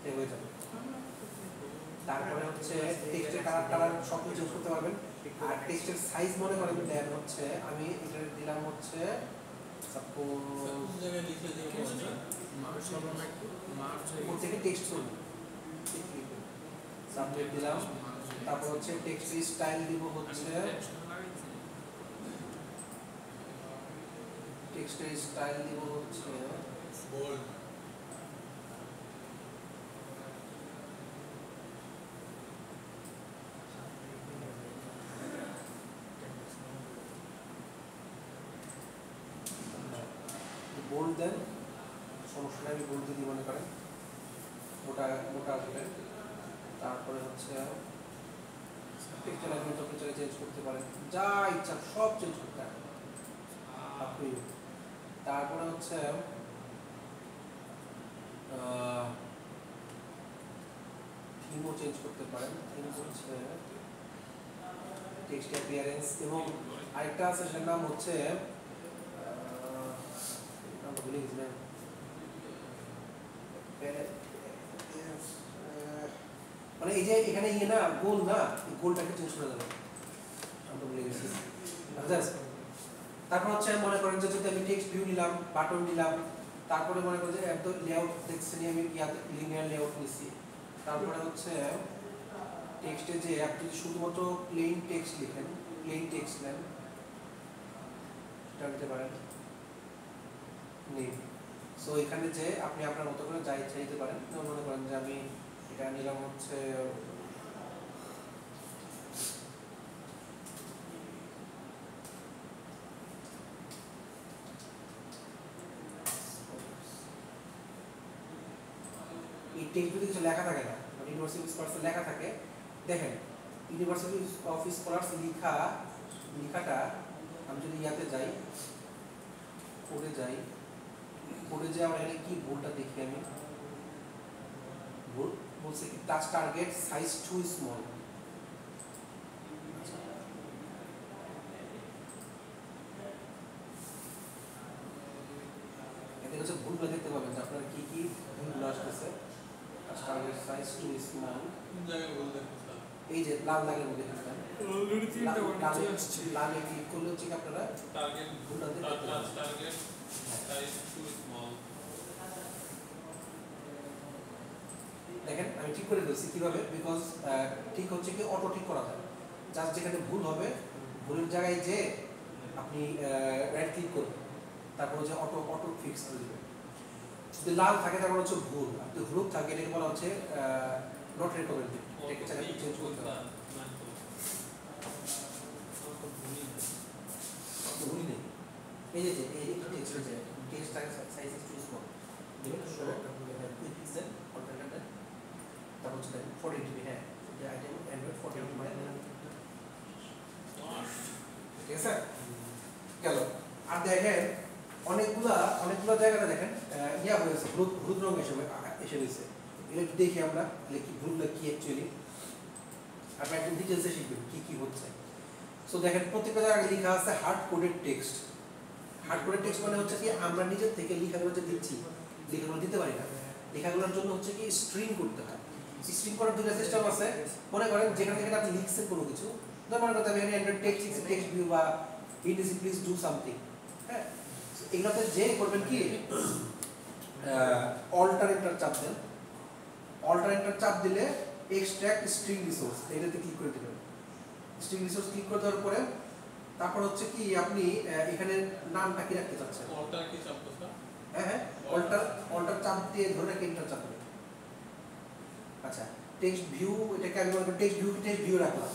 এই হয়ে যাবে। তারপরে হচ্ছে টেক্সটের কালার টালার সব কিছু করতে পারবেন। আর টেক্সটের সাইজ মনে করেন দেন হচ্ছে আমি এটা দিলাম হচ্ছে থেকে টেক্সট করব সাবমিট দিলাম। তারপর হচ্ছে টেক্সট স্টাইল দিব হচ্ছে টেক্সটের স্টাইল দিব হচ্ছে বোল্ড বোল্ড দেন সমস্যা আমি বোল্ড দিদি মনে করেন। মোটা মোটা আসবে। তারপরে হচ্ছে টেক্সচার আপনি টেম্পারেচারে চেঞ্জ করতে পারেন। যা ইচ্ছা সব চেঞ্জ করতে পারেন। আপনি তারপরে হচ্ছে থিমও চেঞ্জ করতে পারেন। থিম হচ্ছে টেক্সট অ্যাপিয়ারেন্স এবং আরেকটা আছে, সেটার নাম হচ্ছে মানে এই যে এখানে ইয়ে না, গোল না গোলটাকে চেঞ্জ করে দেবে নামটা ভুলে গেছি? তারপর হচ্ছে মনে করেন যে যদি আমি টেক্সট ভিউ নিলাম বাটন নিলাম, তারপরে মনে করেন যে একদম লেআউট দেখছেন আমি ইয়াতে লিনিয়ার লেআউট নিছি। তারপরে হচ্ছে টেক্সটে যে আপনি শুধুমাত্র প্লেন টেক্সট লিখেন প্লেন টেক্সট নেন সেটা নিতে পারেন। নেই। সো এখানে যে আপনি আপনার মতো করে যাই চাইতে পারেন। মনে করেন যে আমি এটা নিলাম হচ্ছে এই টেক্সট কিছু লেখা থাকে না ইউনিভার্সিটি স্কলার্স লেখা থাকে, দেখেন ইউনিভার্সিটি অফ স্কলার্স লেখা, লেখাটা আমি যদি ইয়াতে যাই কোডে যাই কোডে যে আমরা এখানে কি ভুলটা দেখি আমি? ভুল বলছে কি touch target size too small এতে হচ্ছে ভুলগুলো দেখতে পাবেন যে আপনার কি কি ভুলগুলো আসতেছে। সাইজ টু স্মল এই যে লাল দাগের মধ্যে দেখবেন অলরেডি তিনটা ওয়ার্ড আসছে লালে ক্লিক করলে হচ্ছে আপনারা? টার্গেট ভুলটা দেখতে টার্গেট সাইজ টু স্মল দেখেন আমি ঠিক করে দিয়েছি কীভাবে? বিকজ ঠিক হচ্ছে কি অটো ঠিক করা যায়। জাস্ট যেখানে ভুল হবে ভুলের জায়গায় যে আপনি রাইট ক্লিক করবেন। তারপর হচ্ছে অটো অটো ফিক্স করে দেবেন। যদি লাল থাকে তারপর হচ্ছে ভুল। আর যদি হলুদ থাকে এটাকে বলা হচ্ছে নট রেকমেন্ডেড এটাকে চাইলে চেঞ্জ করতে হবে। অত ভুলই নেই। এই যে যে এই টেক্সট যে text size is too small দেবেন শো কুইক পিক্সেল কন্টেন্ট তারপর হচ্ছে দেন 40 জিবি হ্যাঁ। যে আইটেম অ্যান্ড্রয়েড 40 জিবি মানে ঠিক আছে? গেল। আর দেখেন অনেকগুলা অনেকগুলা জায়গাতে দেখেন ইয়া হয়েছে হলুদ হলুদ রঙ এসে এসে রয়েছে। এগুলো একটু দেখি আমরা কি ভুলগুলো কি অ্যাকচুয়ালি আপনার একদম ডিটেলসে শিখবেন, কি কি হচ্ছে। সো দেখেন, প্রত্যেকটা জায়গায় লেখা আছে hard coded text hard coded text মানে হচ্ছে কি, আমরা নিজের থেকে লেখাগুলো যে দিচ্ছি, লেখাগুলো দিতে পারি না। লেখাগুলোর জন্য হচ্ছে কি স্ট্রিং করতে হয়। স্ট্রিং করার দুটো সিস্টেম আছে। মনে করেন, যেখানে থেকে আপনি লিখছেন কোনো কিছু। ধর মনে করতে আমি এখানে টেক্সট টেক্সট ভিউ বা ইন্ডিসি প্লিজ ডু সামথিং হ্যাঁ? এগুলোতে যে করবেন কি অল্টারনেটর চাপ দেন। অল্টারনেটর চাপ দিলে এক্সট্রাক্ট স্ট্রিং রিসোর্স এটাতে ক্লিক করে দেবেন। স্ট্রিং রিসোর্স ক্লিক করে দেওয়ার পরে তারপর হচ্ছে কি আপনি এখানে নামটা কি রাখতে চাচ্ছেন? অল্টার কি চাপ হ্যাঁ হ্যাঁ অল্টার অল্টার চাপ দিয়ে ধরে রাখে এন্টার চাপ আচ্ছা টেক্সট ভিউ এটাকে আমি মনে করি টেক্সট ভিউ টেক্সট ভিউ রাখলাম।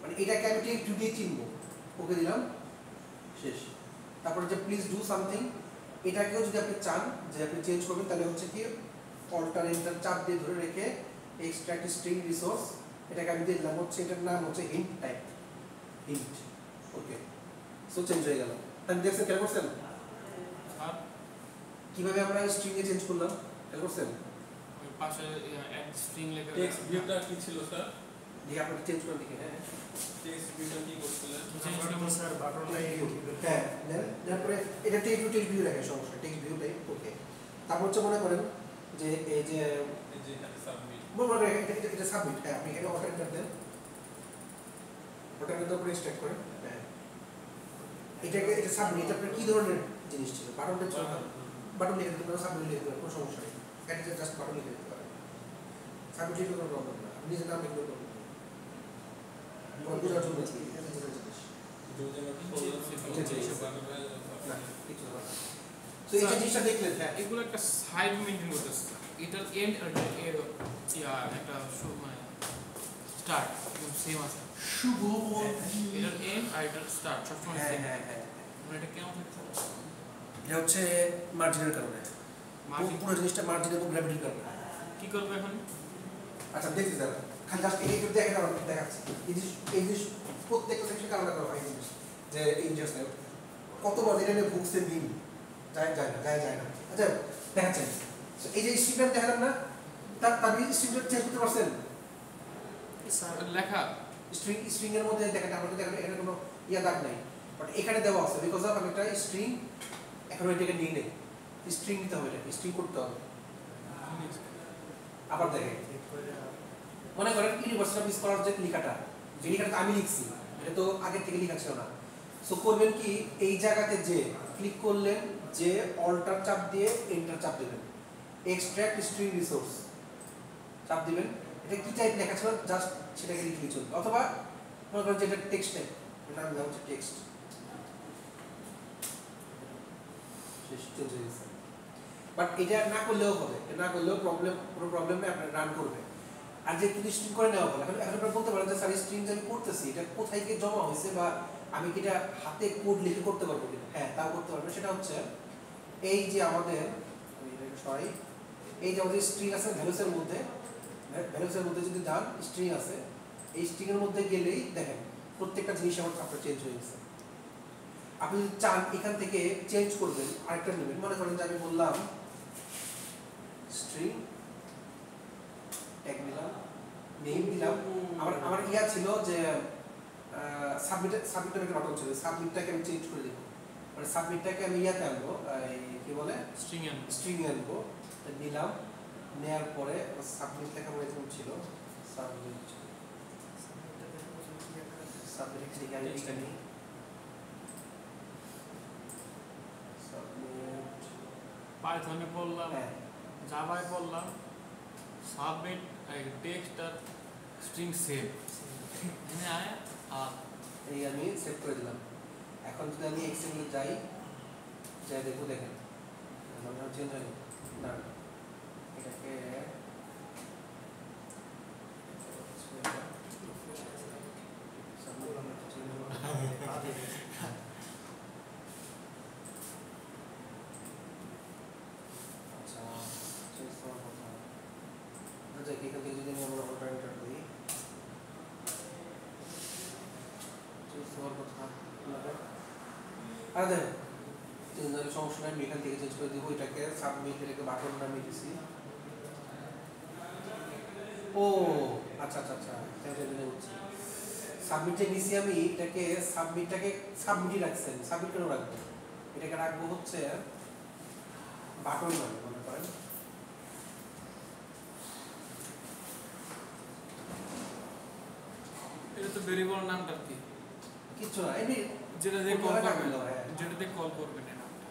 মানে এটাকে আমি টেক্সট ভিউ দিয়ে চিনবো। ওকে দিলাম। শেষ। তারপর যে প্লিজ ডু সামথিং এটাকেও যদি আপনি চান যে আপনি চেঞ্জ করবেন তাহলে হচ্ছে কি অল্টার এন্টার চাপ দিয়ে ধরে রেখে এক্সট্রা এক্সট্রাক্ট স্ট্রিং রিসোর্স এটাকে আমি দিয়ে দিলাম। হচ্ছে এটার নাম হচ্ছে hint type hint okay so change হয়ে গেল। আমি দেখছেন খেয়াল করছেন? আর কীভাবে আমরা স্ট্রিং এ চেঞ্জ করলাম? খেয়াল করছেন? পাশে অ্যাড স্ট্রিং লেখা টেক্সট ভিউটা কি ছিল স্যার আপনাকে চেঞ্জ করে দেখে হ্যাঁ। হ্যাঁ তারপরে এটা ভিউ রাখে সমস্যা টেক্সট ভিউ টাইপ ওকে তারপর হচ্ছে মনে করেন যে এই যে সাবমিট এটা হ্যাঁ আপনি এখানে অটো এন্টার দেন। অটো এন্টার করে স্টার্ট করেন হ্যাঁ। এটাকে এটা সাবমিট এটা আপনার কি ধরনের জিনিস ছিল? বাটনটা ছিল বাটন লিখে দিতে পারেন সাবমিট লিখে দিতে পারেন কোনো সমস্যা নেই। এটা জাস্ট বাটন লিখে দিতে পারেন। সাবমিট লিখে কোনো প্রবলেম না আপনি নিজের নাম লিখলে প্রবলেম বোঝার জন্য কি এটা বোঝার জিনিস না কিছু না তো এই যে জিনিসটা দেখলেন হ্যাঁ এগুলো একটা সাইড মেনটেন করতেছে এটার এন্ড আর ইয়া একটা শু- মানে স্টার্ট সেম আছে শুভ এটার এন্ড আর এটার স্টার্ট সবসময় হ্যাঁ সেম হ্যাঁ হ্যাঁ এটা কেমন থাকছে এটা হচ্ছে মার্জিনের কারণে মার্জিন পুরো জিনিসটা মার্জিন এবং গ্র্যাভিটির কারণে কি করবে এখন আচ্ছা দেখছি দাদা খালি জাস্ট এই একটু দেখে কারণ দেখাচ্ছি। এই জিনিস এই জিনিস প্রত্যেকটা সেকশন কারণে করা হয় জিনিস যে এই জিনিসটা কতবার এটা নিয়ে ভুগছে দিন। যায় যায় না যায় যায় না। আচ্ছা দেখাচ্ছেন So, এই যে স্ট্রিংটা দেখালাম না তার তার স্ট্রিংটা চেঞ্জ করতে পারছেন? লেখা। স্ট্রিং স্ট্রিং এর মধ্যে দেখেন আমাদের দেখেন এখানে কোনো ইয়া দাগ নাই। বাট এখানে দেওয়া আছে বিকজ অফ আমি একটা স্ট্রিং এখন এটাকে নিয়ে নেই। স্ট্রিং নিতে হবে স্ট্রিং করতে হবে। আবার দেখেন মনে করেন ইউনিভার্সিটি অফ স্কলার যে লেখাটা যে লেখাটা আমি লিখছি, এটা তো আগে থেকে লেখা ছিল না। সো করবেন কি, এই জায়গাতে যে ক্লিক করলেন, যে অল্টার চাপ দিয়ে এন্টার চাপ দেবেন। এক্সট্রাক্ট স্ট্রিং রিসোর্স চাপ দিবেন। এটা কি টাইপ লেখা ছিল? জাস্ট সেটাকে লিখলে চলবে অথবা মনে করেন যে এটা টেক্সট টাইপ এটা আমি হচ্ছে টেক্সট বাট এটা না করলেও হবে না করলেও প্রবলেম কোনো প্রবলেম নেই, আপনার রান করবে আর যে কিন্তু স্ট্রিং করে নেওয়া হবে এখন আপনারা বলতে পারেন যে, স্যার স্ট্রিং যে আমি করতেছি, এটা কোথায় গিয়ে জমা হয়েছে বা আমি কি এটা হাতে কোড লিখে করতে পারব কিনা? হ্যাঁ তাও করতে পারবেন। সেটা হচ্ছে, এই যে আমাদের সরি এই যে আমাদের স্ট্রিং আছে ভ্যালুসের মধ্যে ভ্যালুসের মধ্যে যদি যান স্ট্রিং আছে, এই স্ট্রিং এর মধ্যে গেলেই দেখেন প্রত্যেকটা জিনিস আমার আপনার চেঞ্জ হয়ে গেছে। আপনি যদি চান এখান থেকে চেঞ্জ করবেন, আরেকটা নেবেন। মনে করেন যে আমি বললাম, স্ট্রিং ট্যাগ দিলাম নেম দিলাম। আমার আমার ইয়া ছিল যে সাবমিট সাবমিটের একটা বাটন ছিল সাবমিটটাকে আমি চেঞ্জ করে দেবো মানে সাবমিটটাকে আমি ইয়াতে আনব কি বলে? স্ট্রিং এন্ড স্ট্রিং আনব। নিলাম নেয়ার পরে সাবমিট লেখা আমার এরকম ছিল সাবমিট সাবমিট আমি সাবমিট পাইথনে বললাম জাভায় বললাম সাবমিট টেক্সট আর স্ট্রিং সেভ এখানে আয় আর এই আমি সেভ করে দিলাম। এখন যদি আমি এক্সেলে যাই যাই দেখব দেখেন। চেঞ্জ হয়নি। না এটাকে আচ্ছা চেঞ্জ হওয়ার কথা আচ্ছা এখান থেকে যদি আমি আমরা অর্ডার এন্টার করি চেঞ্জ হওয়ার কথা কীভাবে? আরে দেখেন চেঞ্জ হলে সমস্যা নাই আমি এখান থেকে চেঞ্জ করে দিব এটাকে সাবমিট এটাকে বাটন নামিয়ে দিছি। ও আচ্ছা আচ্ছা আচ্ছা সাবমিট নিছি আমি এটাকে সাবমিটটাকে সাবমিটই রাখছেন সাবমিট কেন রাখব? এটাকে রাখব হচ্ছে বাটন নামে মনে করেন। এটা তো ভেরিয়েবল নামটা কি? কিচ্ছু না এমনি যেটা দিয়ে কল কোথায় করবেন রাখল, হ্যাঁ। যেটা দিয়ে কল করবেন নামটা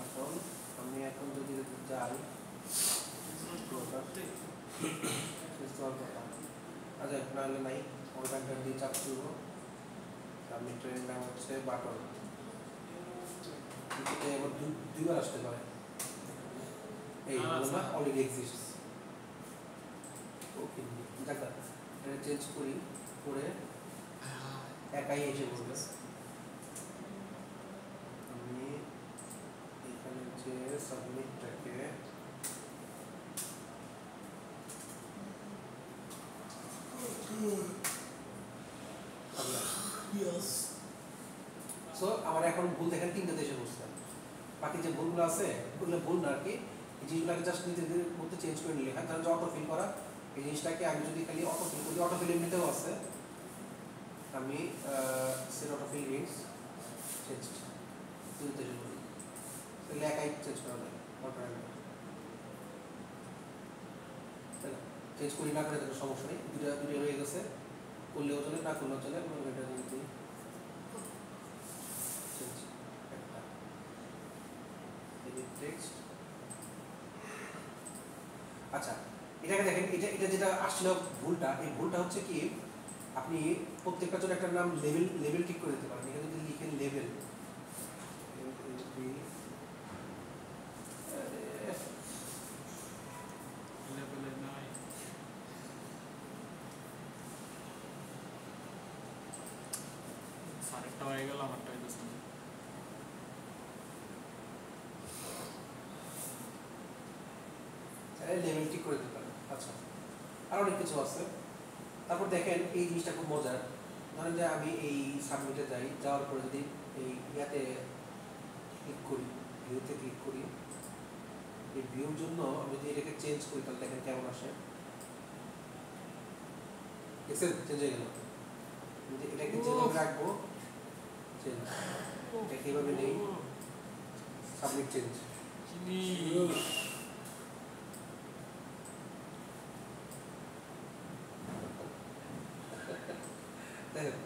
এখন আমি এখন যদি যাই আচ্ছা নাহলে নাই দিয়ে চাপ আমি নাম হচ্ছে বাটন এবার দু- দুইবার আসতে পারে। এই আচ্ছা। অলরেডি এক্সিস্ট ওকে দেখা। এটা চেঞ্জ করি করে একাই এসে পড়বে আমি এখানে সাবমিটটাকে সো আমার এখন ভুল দেখেন তিনটে দেশে বসলাম বাকি যে ভুলগুলো আছে ওগুলো ভুল না আর কি। এই জিনিসগুলোকে জাস্ট নিজেদের মধ্যে চেঞ্জ করে নিলে এখানে যে অটো ফিল করা এই জিনিসটাকে আমি যদি খালি অটো ফিল করি অটো ফিল এমনিতেও আছে। আমি set auto fill strings change দুই দেশে তাহলে একাই চেঞ্জ করা যায় চেঞ্জ করি না করে তাহলে সমস্যা নেই। দুটা দুটো রয়ে গেছে। করলেও চলে না করলেও চলে কোনো এটা যদি আচ্ছা এটাকে দেখেন, এটা এটা যেটা আসছিল ভুলটা, এই ভুলটা হচ্ছে কি, আপনি প্রত্যেকটা জন্য একটা নাম লেভেল লেভেল ঠিক করে দিতে পারেন। এখানে যদি লিখেন লেভেলে নাই সাড়েটা হয়ে গেল আমারটা হইতেছে না। লেভেল ঠিক করে দিতে পারেন আচ্ছা আর অনেক কিছু আছে। তারপর দেখেন এই জিনিসটা খুব মজার। ধরেন যে আমি এই সাবমিটে যাই যাওয়ার পরে যদি এই ইয়াতে ক্লিক করি ভিউতে ক্লিক করি এই ভিউর জন্য আমি যদি এটাকে চেঞ্জ করি তাহলে দেখেন কেমন আসে। দেখছেন? চেঞ্জ হয়ে গেল। এটাকে যেভাবে রাখব চেঞ্জ এটা কীভাবে নেই? সাবমিট চেঞ্জ চিনি দেখেন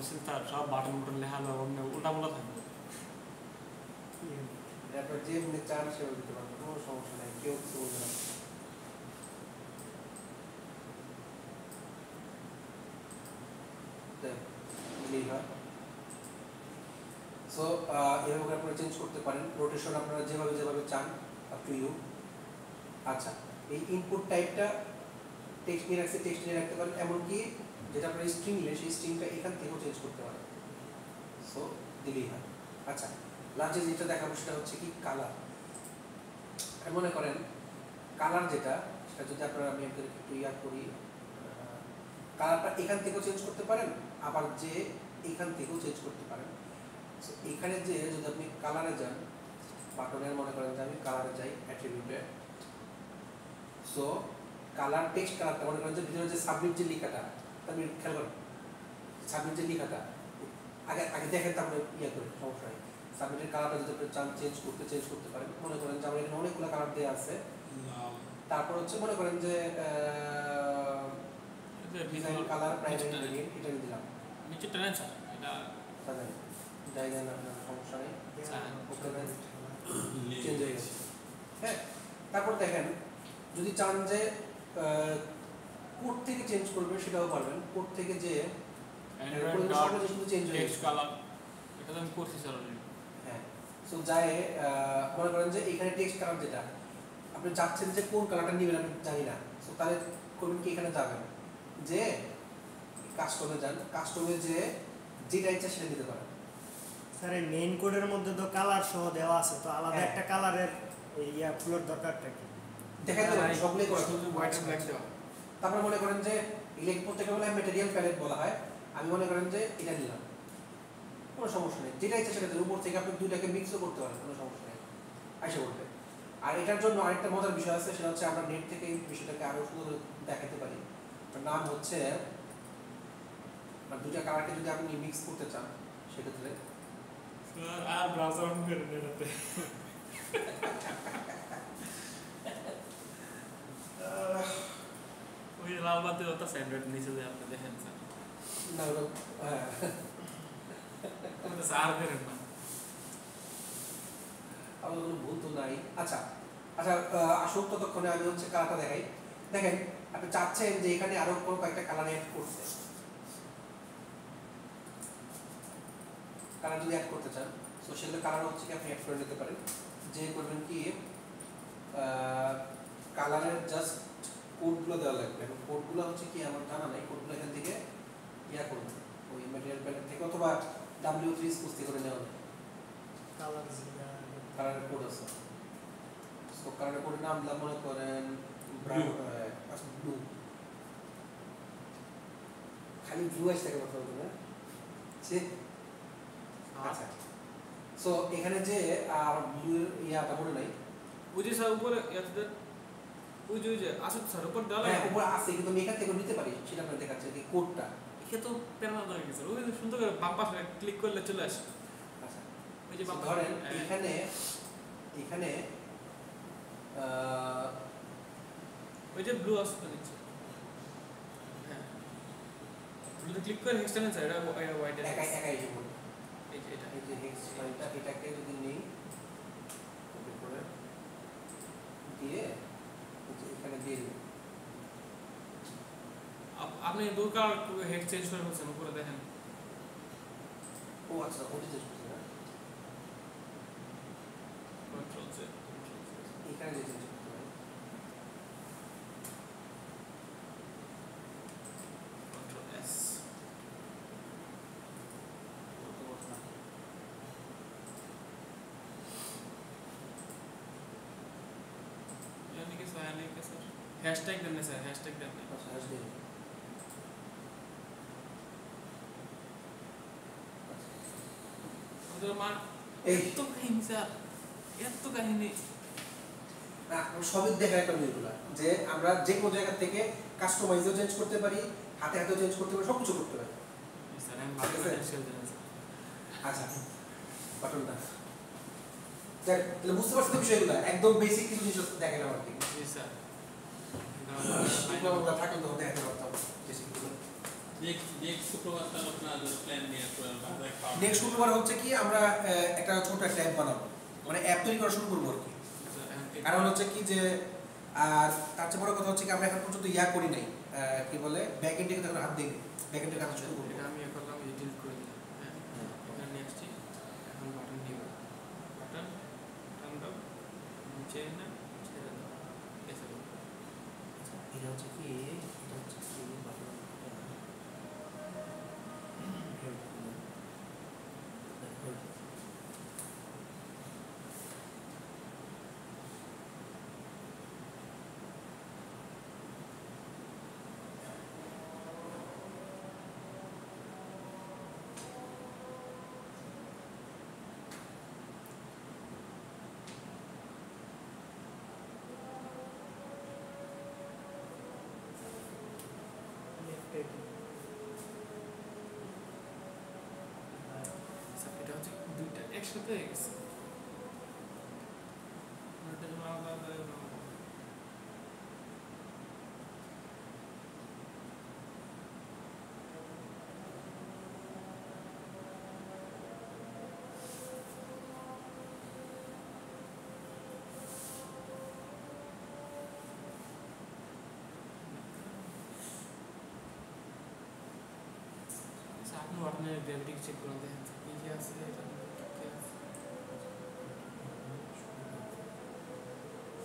বলছি তার সব বাটন বাটন লেখা অন্য উল্টা পাল্টা থাকবে আপনার যে মানে চান সেভাবে দিতে সো এভাবে আপনারা চেঞ্জ করতে পারেন। রোটেশন আপনারা যেভাবে যেভাবে চান আপ টু ইউ আচ্ছা এই ইনপুট টাইপটা টেক্সট নিয়ে রাখছে টেক্সট নিয়ে রাখতে পারেন, এমনকি যেটা আপনার স্ট্রিং নিলে সেই স্ট্রিংটা এখান থেকেও চেঞ্জ করতে পারেন। সো দিলেই হয়। আচ্ছা লাস্টে যেটা দেখাবো সেটা হচ্ছে কি কালার আমি মনে করেন কালার যেটা, সেটা যদি আপনারা, আমি আপনাদেরকে একটু ইয়া করি কালারটা এখান থেকেও চেঞ্জ করতে পারেন, আবার যে এখান থেকেও চেঞ্জ করতে পারেন। সো এখানে যে যদি আপনি কালারে যান বাটনের মনে করেন যে আমি কালারে যাই অ্যাট্রিবিউটে সো কালার টেক্সট কালারটা মনে করেন যে ভিতরে যে সাবমিট যে লেখাটা আপনি খেয়াল করেন সাবমিট লেখাটা আগে আগে দেখেন তারপরে ইয়ে করে সমস্যা নেই। সাবমিটের কালারটা যদি আপনি চান চেঞ্জ করতে চেঞ্জ করতে পারেন মনে করেন যে আমার এখানে অনেকগুলো কালার দেওয়া আছে। তারপর হচ্ছে মনে করেন যে ডিজাইন কালার প্রাইমারি ভেরিয়েন্ট এটা দিলাম। নিচে স্যার এটা আপনার সমস্যা নেই। ওকে চেঞ্জ হয়ে গেছে। হ্যাঁ তারপর দেখেন যদি চান যে কোড থেকে চেঞ্জ করবে সেটাও পারবেন। কোড থেকে যে চেঞ্জ হয়ে কালার এটা তো আমি করছি স্যার হ্যাঁ সো যায় মনে করেন যে এখানে টেক্সট কালার যেটা আপনি চাচ্ছেন যে কোন কালারটা নেবেন আমি জানি না। সো তাহলে করবেন কি এখানে যাবেন যে কাস্টমে যান কাস্টমে যে যেটা ইচ্ছা সেটা নিতে পারেন। স্যার এই মেইন কোডের মধ্যে তো কালার সহ দেওয়া আছে তো আলাদা হ্যাঁ। একটা কালারের ইয়া ফুলের দরকারটা কি? দেখা যাবে সবগুলোই করা শুধু হোয়াইট ব্ল্যাক দেওয়া। তারপরে মনে করেন যে ইলেকট্রিক প্রত্যেকে বলে ম্যাটেরিয়াল প্যালেট বলা হয় আমি মনে করেন যে এটা নিলাম। কোনো সমস্যা নেই। যেটা ইচ্ছা সেটা উপর থেকে আপনি দুইটাকে মিক্সও করতে পারেন কোনো সমস্যা নেই। আইসা করতে আর এটার জন্য আরেকটা মজার বিষয় আছে সেটা হচ্ছে আমরা নেট থেকে এই বিষয়টাকে আরও সুন্দর দেখাতে পারি। নাম হচ্ছে মানে দুইটা কালারকে যদি আপনি মিক্স করতে চান সেক্ষেত্রে। আর ব্রাউজার অন এটাতে <laughs> ওই বাতি ওটা স্যান্ডউইচ নিচে যে আপনি দেখেন স্যার না হ্যাঁ। স্যার করেন না। আমার কোনো ভুল তো নাই। আচ্ছা আচ্ছা আসুক ততক্ষণে আমি হচ্ছে কালারটা দেখাই। দেখেন আপনি চাচ্ছেন যে এখানে আরও কোনো কয়েকটা কালার অ্যাড করতে। কালার যদি অ্যাড করতে চান তো সেগুলো কালার হচ্ছে কি আপনি অ্যাড করে নিতে পারেন। যে করবেন কি কালারের জাস্ট কোডগুলো দেওয়া লাগবে। এবং কোডগুলো হচ্ছে কি আমার জানা নাই কোডগুলো এখান থেকে ইয়া করবেন ওই ম্যাটেরিয়াল প্যালেট থেকে অথবা ডাব্লিউ থ্রি স্কুস্তি করে নেওয়া যায়। কালার কালারের কোড আছে। সো কালারের কোডের নাম দিলাম মনে করেন ব্রাউন আচ্ছা ব্লু খালি ব্লু আসছে থাকে কথা বলতে আচ্ছা। সো এখানে যে আর ব্লু ইয়াটা মনে নাই। ওই স্যার উপরে এতদের ওই যে ওই যে আসুক স্যার উপর দেওয়া হ্যাঁ উপরে আছে কিন্তু আমি এখান থেকে নিতে পারি। সেটা আপনার দেখাচ্ছে কি কোডটা। একে তো প্যারা ধরে গেছে। ওই যে সুন্দর করে বাম পাশে ক্লিক করলে চলে আসে। আচ্ছা। ওই যে বাম ধরেন হ্যাঁ। এখানে এখানে ওই যে ব্লু আসবে নিচে। হ্যাঁ। ব্লুতে ক্লিক করে হেক্সটা নেন স্যার এটা হোয়াইট একাই একাই যে বলব যে এটা। এই যে হেক্স ফাইলটা এটাকে যদি নেই করে দিয়ে যে দিয়ে দিই আপ- আপনি দুর্গার হেড চেঞ্জ করে ফেলছেন উপরে দেখেন ও আচ্ছা ওটা চেঞ্জ করছি না কন্ট্রোল জে এখানে যে চেঞ্জ হ্যাশট্যাগ দেন না স্যার হ্যাশট্যাগ দেন না আচ্ছা तो আমাদের মান এত কাহিনী স্যার এত কাহিনী সবই দেখা একটা বইগুলা যে আমরা যে কোনো জায়গা থেকে কাস্টমাইজও চেঞ্জ করতে পারি হাতে হাতেও চেঞ্জ করতে পারি সবকিছু করতে পারি। আচ্ছা বাটনটা তাহলে বুঝতে পারছি বিষয়গুলো? একদম বেসিক কিছু জিনিস দেখালাম আর কি। স্যার নেক্সট শুক্রবার হচ্ছে কি আমরা একটা ছোট একটা অ্যাপ বানাবো। মানে অ্যাপ তৈরি করা শুরু করব আর কি। কারণ হচ্ছে কি যে, আর তার চেয়ে বড় কথা হচ্ছে কি আমরা এখন পর্যন্ত ইয়া করি নাই। কি বলে? ব্যাক এন্ডে কিন্তু এখন হাত দিই ব্যাক এন্ডে কাজ শুরু করব। আমি এখন ডিলিট করে দিলাম। হ্যাঁ এখানে নেক্সট এখন বাটন দিব বাটন নিচে না ছেড়ে দাও এসে দাও এটা হচ্ছে কি এটা হচ্ছে কি বাটন আচ্ছা, এটা হচ্ছে দুইটা একসাথে হয়ে গেছে এটা যেমন আলাদা আলাদা এরকম। আচ্ছা, আপনি আপনার গ্র্যাভিটি চেক করে দেখেন কি কি আছে এটা কি আছে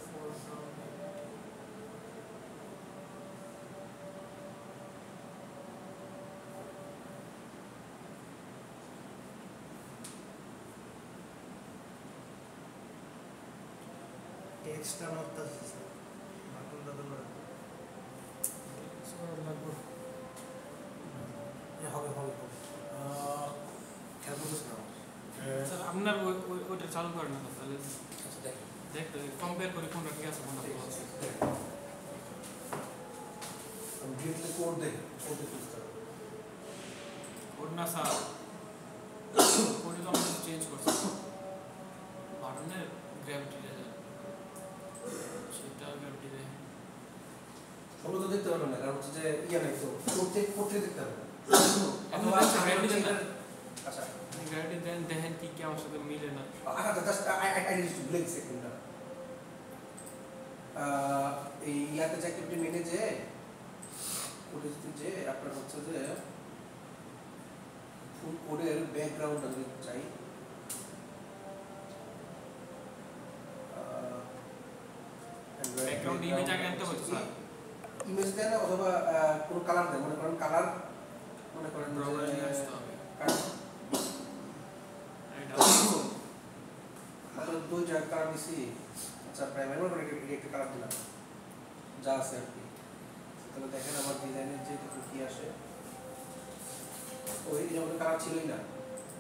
Four pound gravity. টেক্সটটা নড়তাছে স্যার বাটনটা তো নড়ে So, লাগবে। হ্যাঁ, হবে হবে হবে আহ, খেয়াল করতেছি না আমার। আহ, স্যার আপনার ওই ওই- ওইটা চালু করেন না স্যার, তাহলে আচ্ছা দেখ দেখতে কম্পেয়ার করে কোনটা ঠিক আছে কোনটা ভালো আছে আমি ডিরেক্টলি কোড দেখি কোড দেখে বুঝতে পারব। ওর না স্যার ওটা তো আমরা চেঞ্জ করছি বাটনের গ্র্যাভিটি সবগুলো তো দেখতে পারবেন না কারণ হচ্ছে যে ইয়ে নাই তো করতে করতে দেখতে gravity হচ্ছে দেন। আচ্ছা। দেন দেখেন কি কি আমার সাথে মিলে না। আচ্ছা just I I I need to break সেকেন্ডটা এই ইয়াতে যে অ্যাক্টিভিটি মেনে যে কোডে যে আপনার হচ্ছে যে ফুল কোডের ব্যাকগ্রাউন্ড আমি চাই। Background image আগে আনতে স্যার। ইমেজ দেন অথবা কোনো কালার দেন মনে করেন কালার মনে করেন দুই জায়গায় কালার দিছি আচ্ছা প্রাইমারি এটা একটা কালার দিলাম যা আছে আর কি। তাহলে দেখেন আমার ডিজাইনের যে কি আসে। ওই যেমন কালার ছিলই না।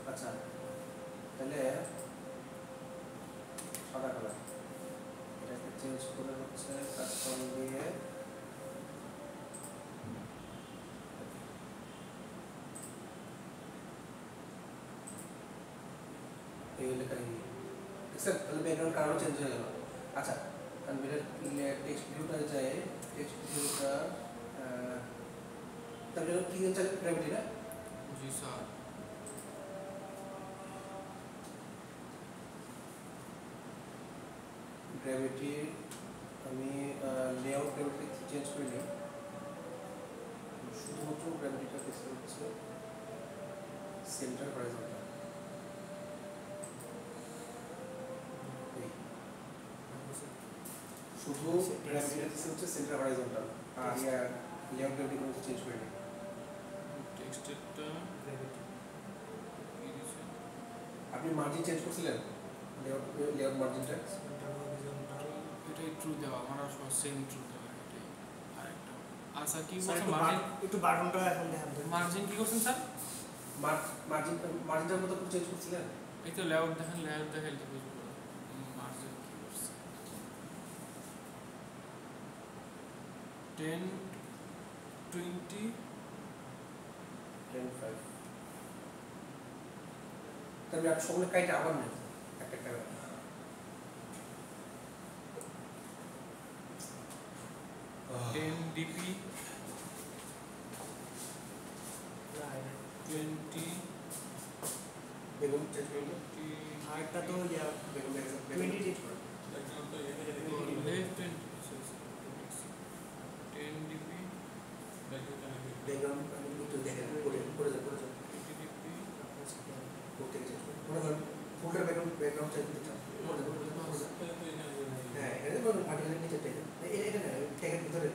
আচ্ছা তাহলে সাদা কালার এটাকে চেঞ্জ করে হচ্ছে কাস্টম দিয়ে এই লেখা এই দেখছেন তাহলে ব্যাকগ্রাউন্ড কালারও চেঞ্জ হয়ে গেল। আচ্ছা আমি টেক্সট ভিউটা যায় টেক্সট ভিউটা তার জন্য কি হচ্ছে গ্র্যাভিটি না জি স্যার গ্র্যাভিটি আমি লেআউট গ্র্যাভিটি চেঞ্জ করে নিই। শুধুমাত্র গ্র্যাভিটিটা কিছু হচ্ছে সেন্টার হরাইজন্টাল শুধু গ্র্যাভিটিটা কিছু হচ্ছে সেন্টার হরাইজন্টাল আর ইয়া লেআউট গ্র্যাভিটি কোনো চেঞ্জ করে নিই টেক্সটেরটা কি দিছে আপনি মার্জিন চেঞ্জ করছিলেন লেআউট লেআউট মার্জিনটা এটাই ট্রু দেওয়া আমার সব সেম ট্রু দেওয়া এটাই আরেকটা আচ্ছা কি স্যার বলছেন একটু মার্জিন বাট- একটু বাটনটা এখন দেখান তো। মার্জিন কি করছেন স্যার মার্জিন মার্জিনটার মতো চেঞ্জ করছিলেন এই তো লেআউট দেখেন লেআউট দেখেন তো বুঝব মার্জিন কি করছে টেন টোয়েন্টি টেন ফাইভ তাহলে আর সবগুলো কাইটা আবার নেই একটা একটা করে। টেন ডিপি টোয়েন্টি বেগুন চেঞ্জ করে দাও। টোয়েন্টি আরেকটা তো ইয়া বেগুন বেগুন টোয়েন্টি চেঞ্জ করে ব্যাকগ্রাউন্ড তো টেন ডিপি ব্যাকগ্রাউন্ড ব্যাকগ্রাউন্ড আমি একটু দেখেন করে করে যাও করে যাও টোয়েন্টি ডিপি করতে চেঞ্জ করে মনে করেন ফোল্ডার ব্যাকগ্রাউন্ড ব্যাকগ্রাউন্ড চেঞ্জ করতে চান করে যাও করে যাও করে যাও হ্যাঁ এখানে ধরুন ভার্টিক্যালের নিচে টেকেন এটা না ট্যাগের ভিতরে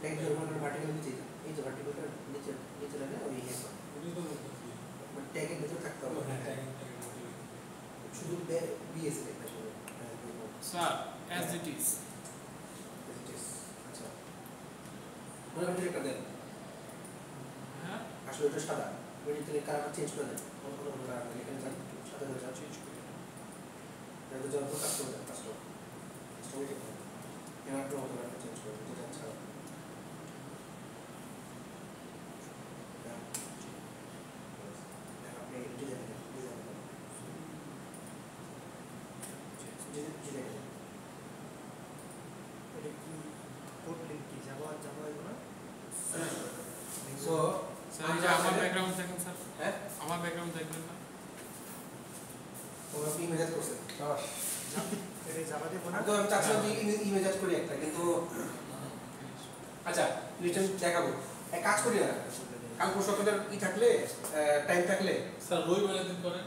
ট্যাগের ভিতরে মনে করেন ভার্টিক্যালের নিচে যান এই যে ভার্টিক্যালটা নিচে নিচে লাগে ওই ইয়ে করে মানে ট্যাগের ভিতরে থাকতে হবে হ্যাঁ শুধু বিএসসি লেখা শুধু হ্যাঁ দেখুন। স্যার অ্যাজ ইট ইজ আচ্ছা মনে করেন একটা দেন হ্যাঁ আসলে ওটা সাদা ওই থেকে কালারটা চেঞ্জ করে দেন কোনো কোনো কালার নেই এখানে যান সাদা হয়ে যান চেঞ্জ করে এটা যাওয়ার পর কাস্টমার দেন করে এবার একটা কালারটা চেঞ্জ করে দেন যেটা ছাড়া আপনি ডিজাইন ডিজাইন ডিজাইন দেন এটা কি কোড লিঙ্ক কি যাবা যাবা এগুলো সো স্যার এই যে আমার ব্যাকগ্রাউন্ড দেখেন স্যার হ্যাঁ আমার ব্যাকগ্রাউন্ড দেখবেন না তোমরা আপনি ইমেজ করছেন যাবা দেবো না তো আমি চাচ্ছিলাম যে ইমেজ করি একটা কিন্তু আচ্ছা রিটার্ন দেখাবো। এক কাজ করি না কাল পরশু আপনাদের ই থাকলে টাইম থাকলে। স্যার রবিবারের দিন করেন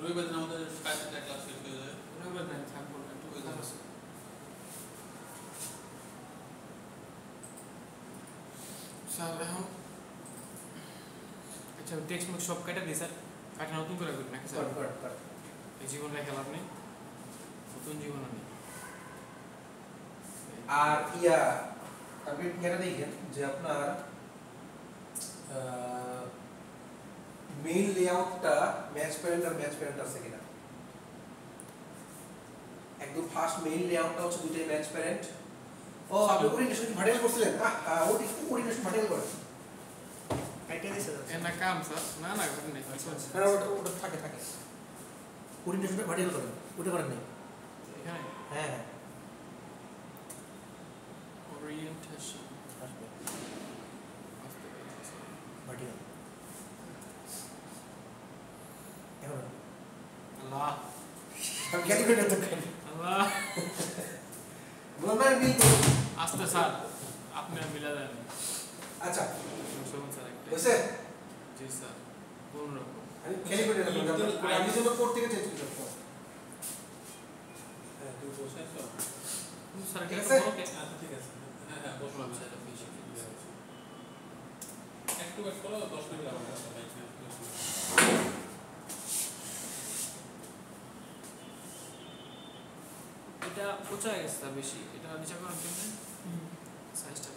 রবিবার দিন আমাদের ক্লাস শেষ হয়ে যায়। রবিবার দিন থাকব একটু ওই ধারা স্যার এখন আচ্ছা টেক্সট বুক সব কেটে দিই স্যার। কাটা নতুন করে করি নাকি স্যার? কর, কর, কর। এই জীবন রেখে লাভ নেই নতুন জীবন নেই আর ইয়া আপনি ইয়াটা দেখেন যে আপনার মেইন লেআউটটা ম্যাচ প্যারেন্ট আর ম্যাচ প্যারেন্ট আছে কিনা। একদম ফার্স্ট মেইন লেআউটটা হচ্ছে দুইটাই ম্যাচ প্যারেন্ট ও আপনি ওরিয়েন্টেশন ভার্টিক্যাল করছিলেন? আহ ওটি ওরিয়েন্টেশন ভার্টিক্যাল করেন কাইটা দিছে দাদা এর না কাম স্যার। না না ঘটে নেই। না, না, ওটা ওটা থাকে থাকে। ওরিয়েন্টেশনটা ভার্টিক্যাল করেন ওটা করেন নাই এখানে হ্যাঁ হ্যাঁ ওরিয়েন্টেশন আসবে আসতে পারে ভার্টিক্যাল এখন আল্লাহ আমি ক্যালিকুলেটর দোকান আল্লাহ বলবেন মিল আস্তে স্যার আপনি আর মিলা দেন আচ্ছা শুনুন স্যার একটা বুঝছে জি স্যার কোন রকম আমি ক্যালিকুলেটর দোকান আমি যেন কোড থেকে চেঞ্জ করে দেবো স্যার ঠিক আছে? ঠিক আছে। হ্যাঁ হ্যাঁ বসলাম স্যার বেশি একটু ওয়েট করো 10 মিনিট লাগবে এটা পচা গেছে বেশি এটা নিচে করার জন্য সাইজটা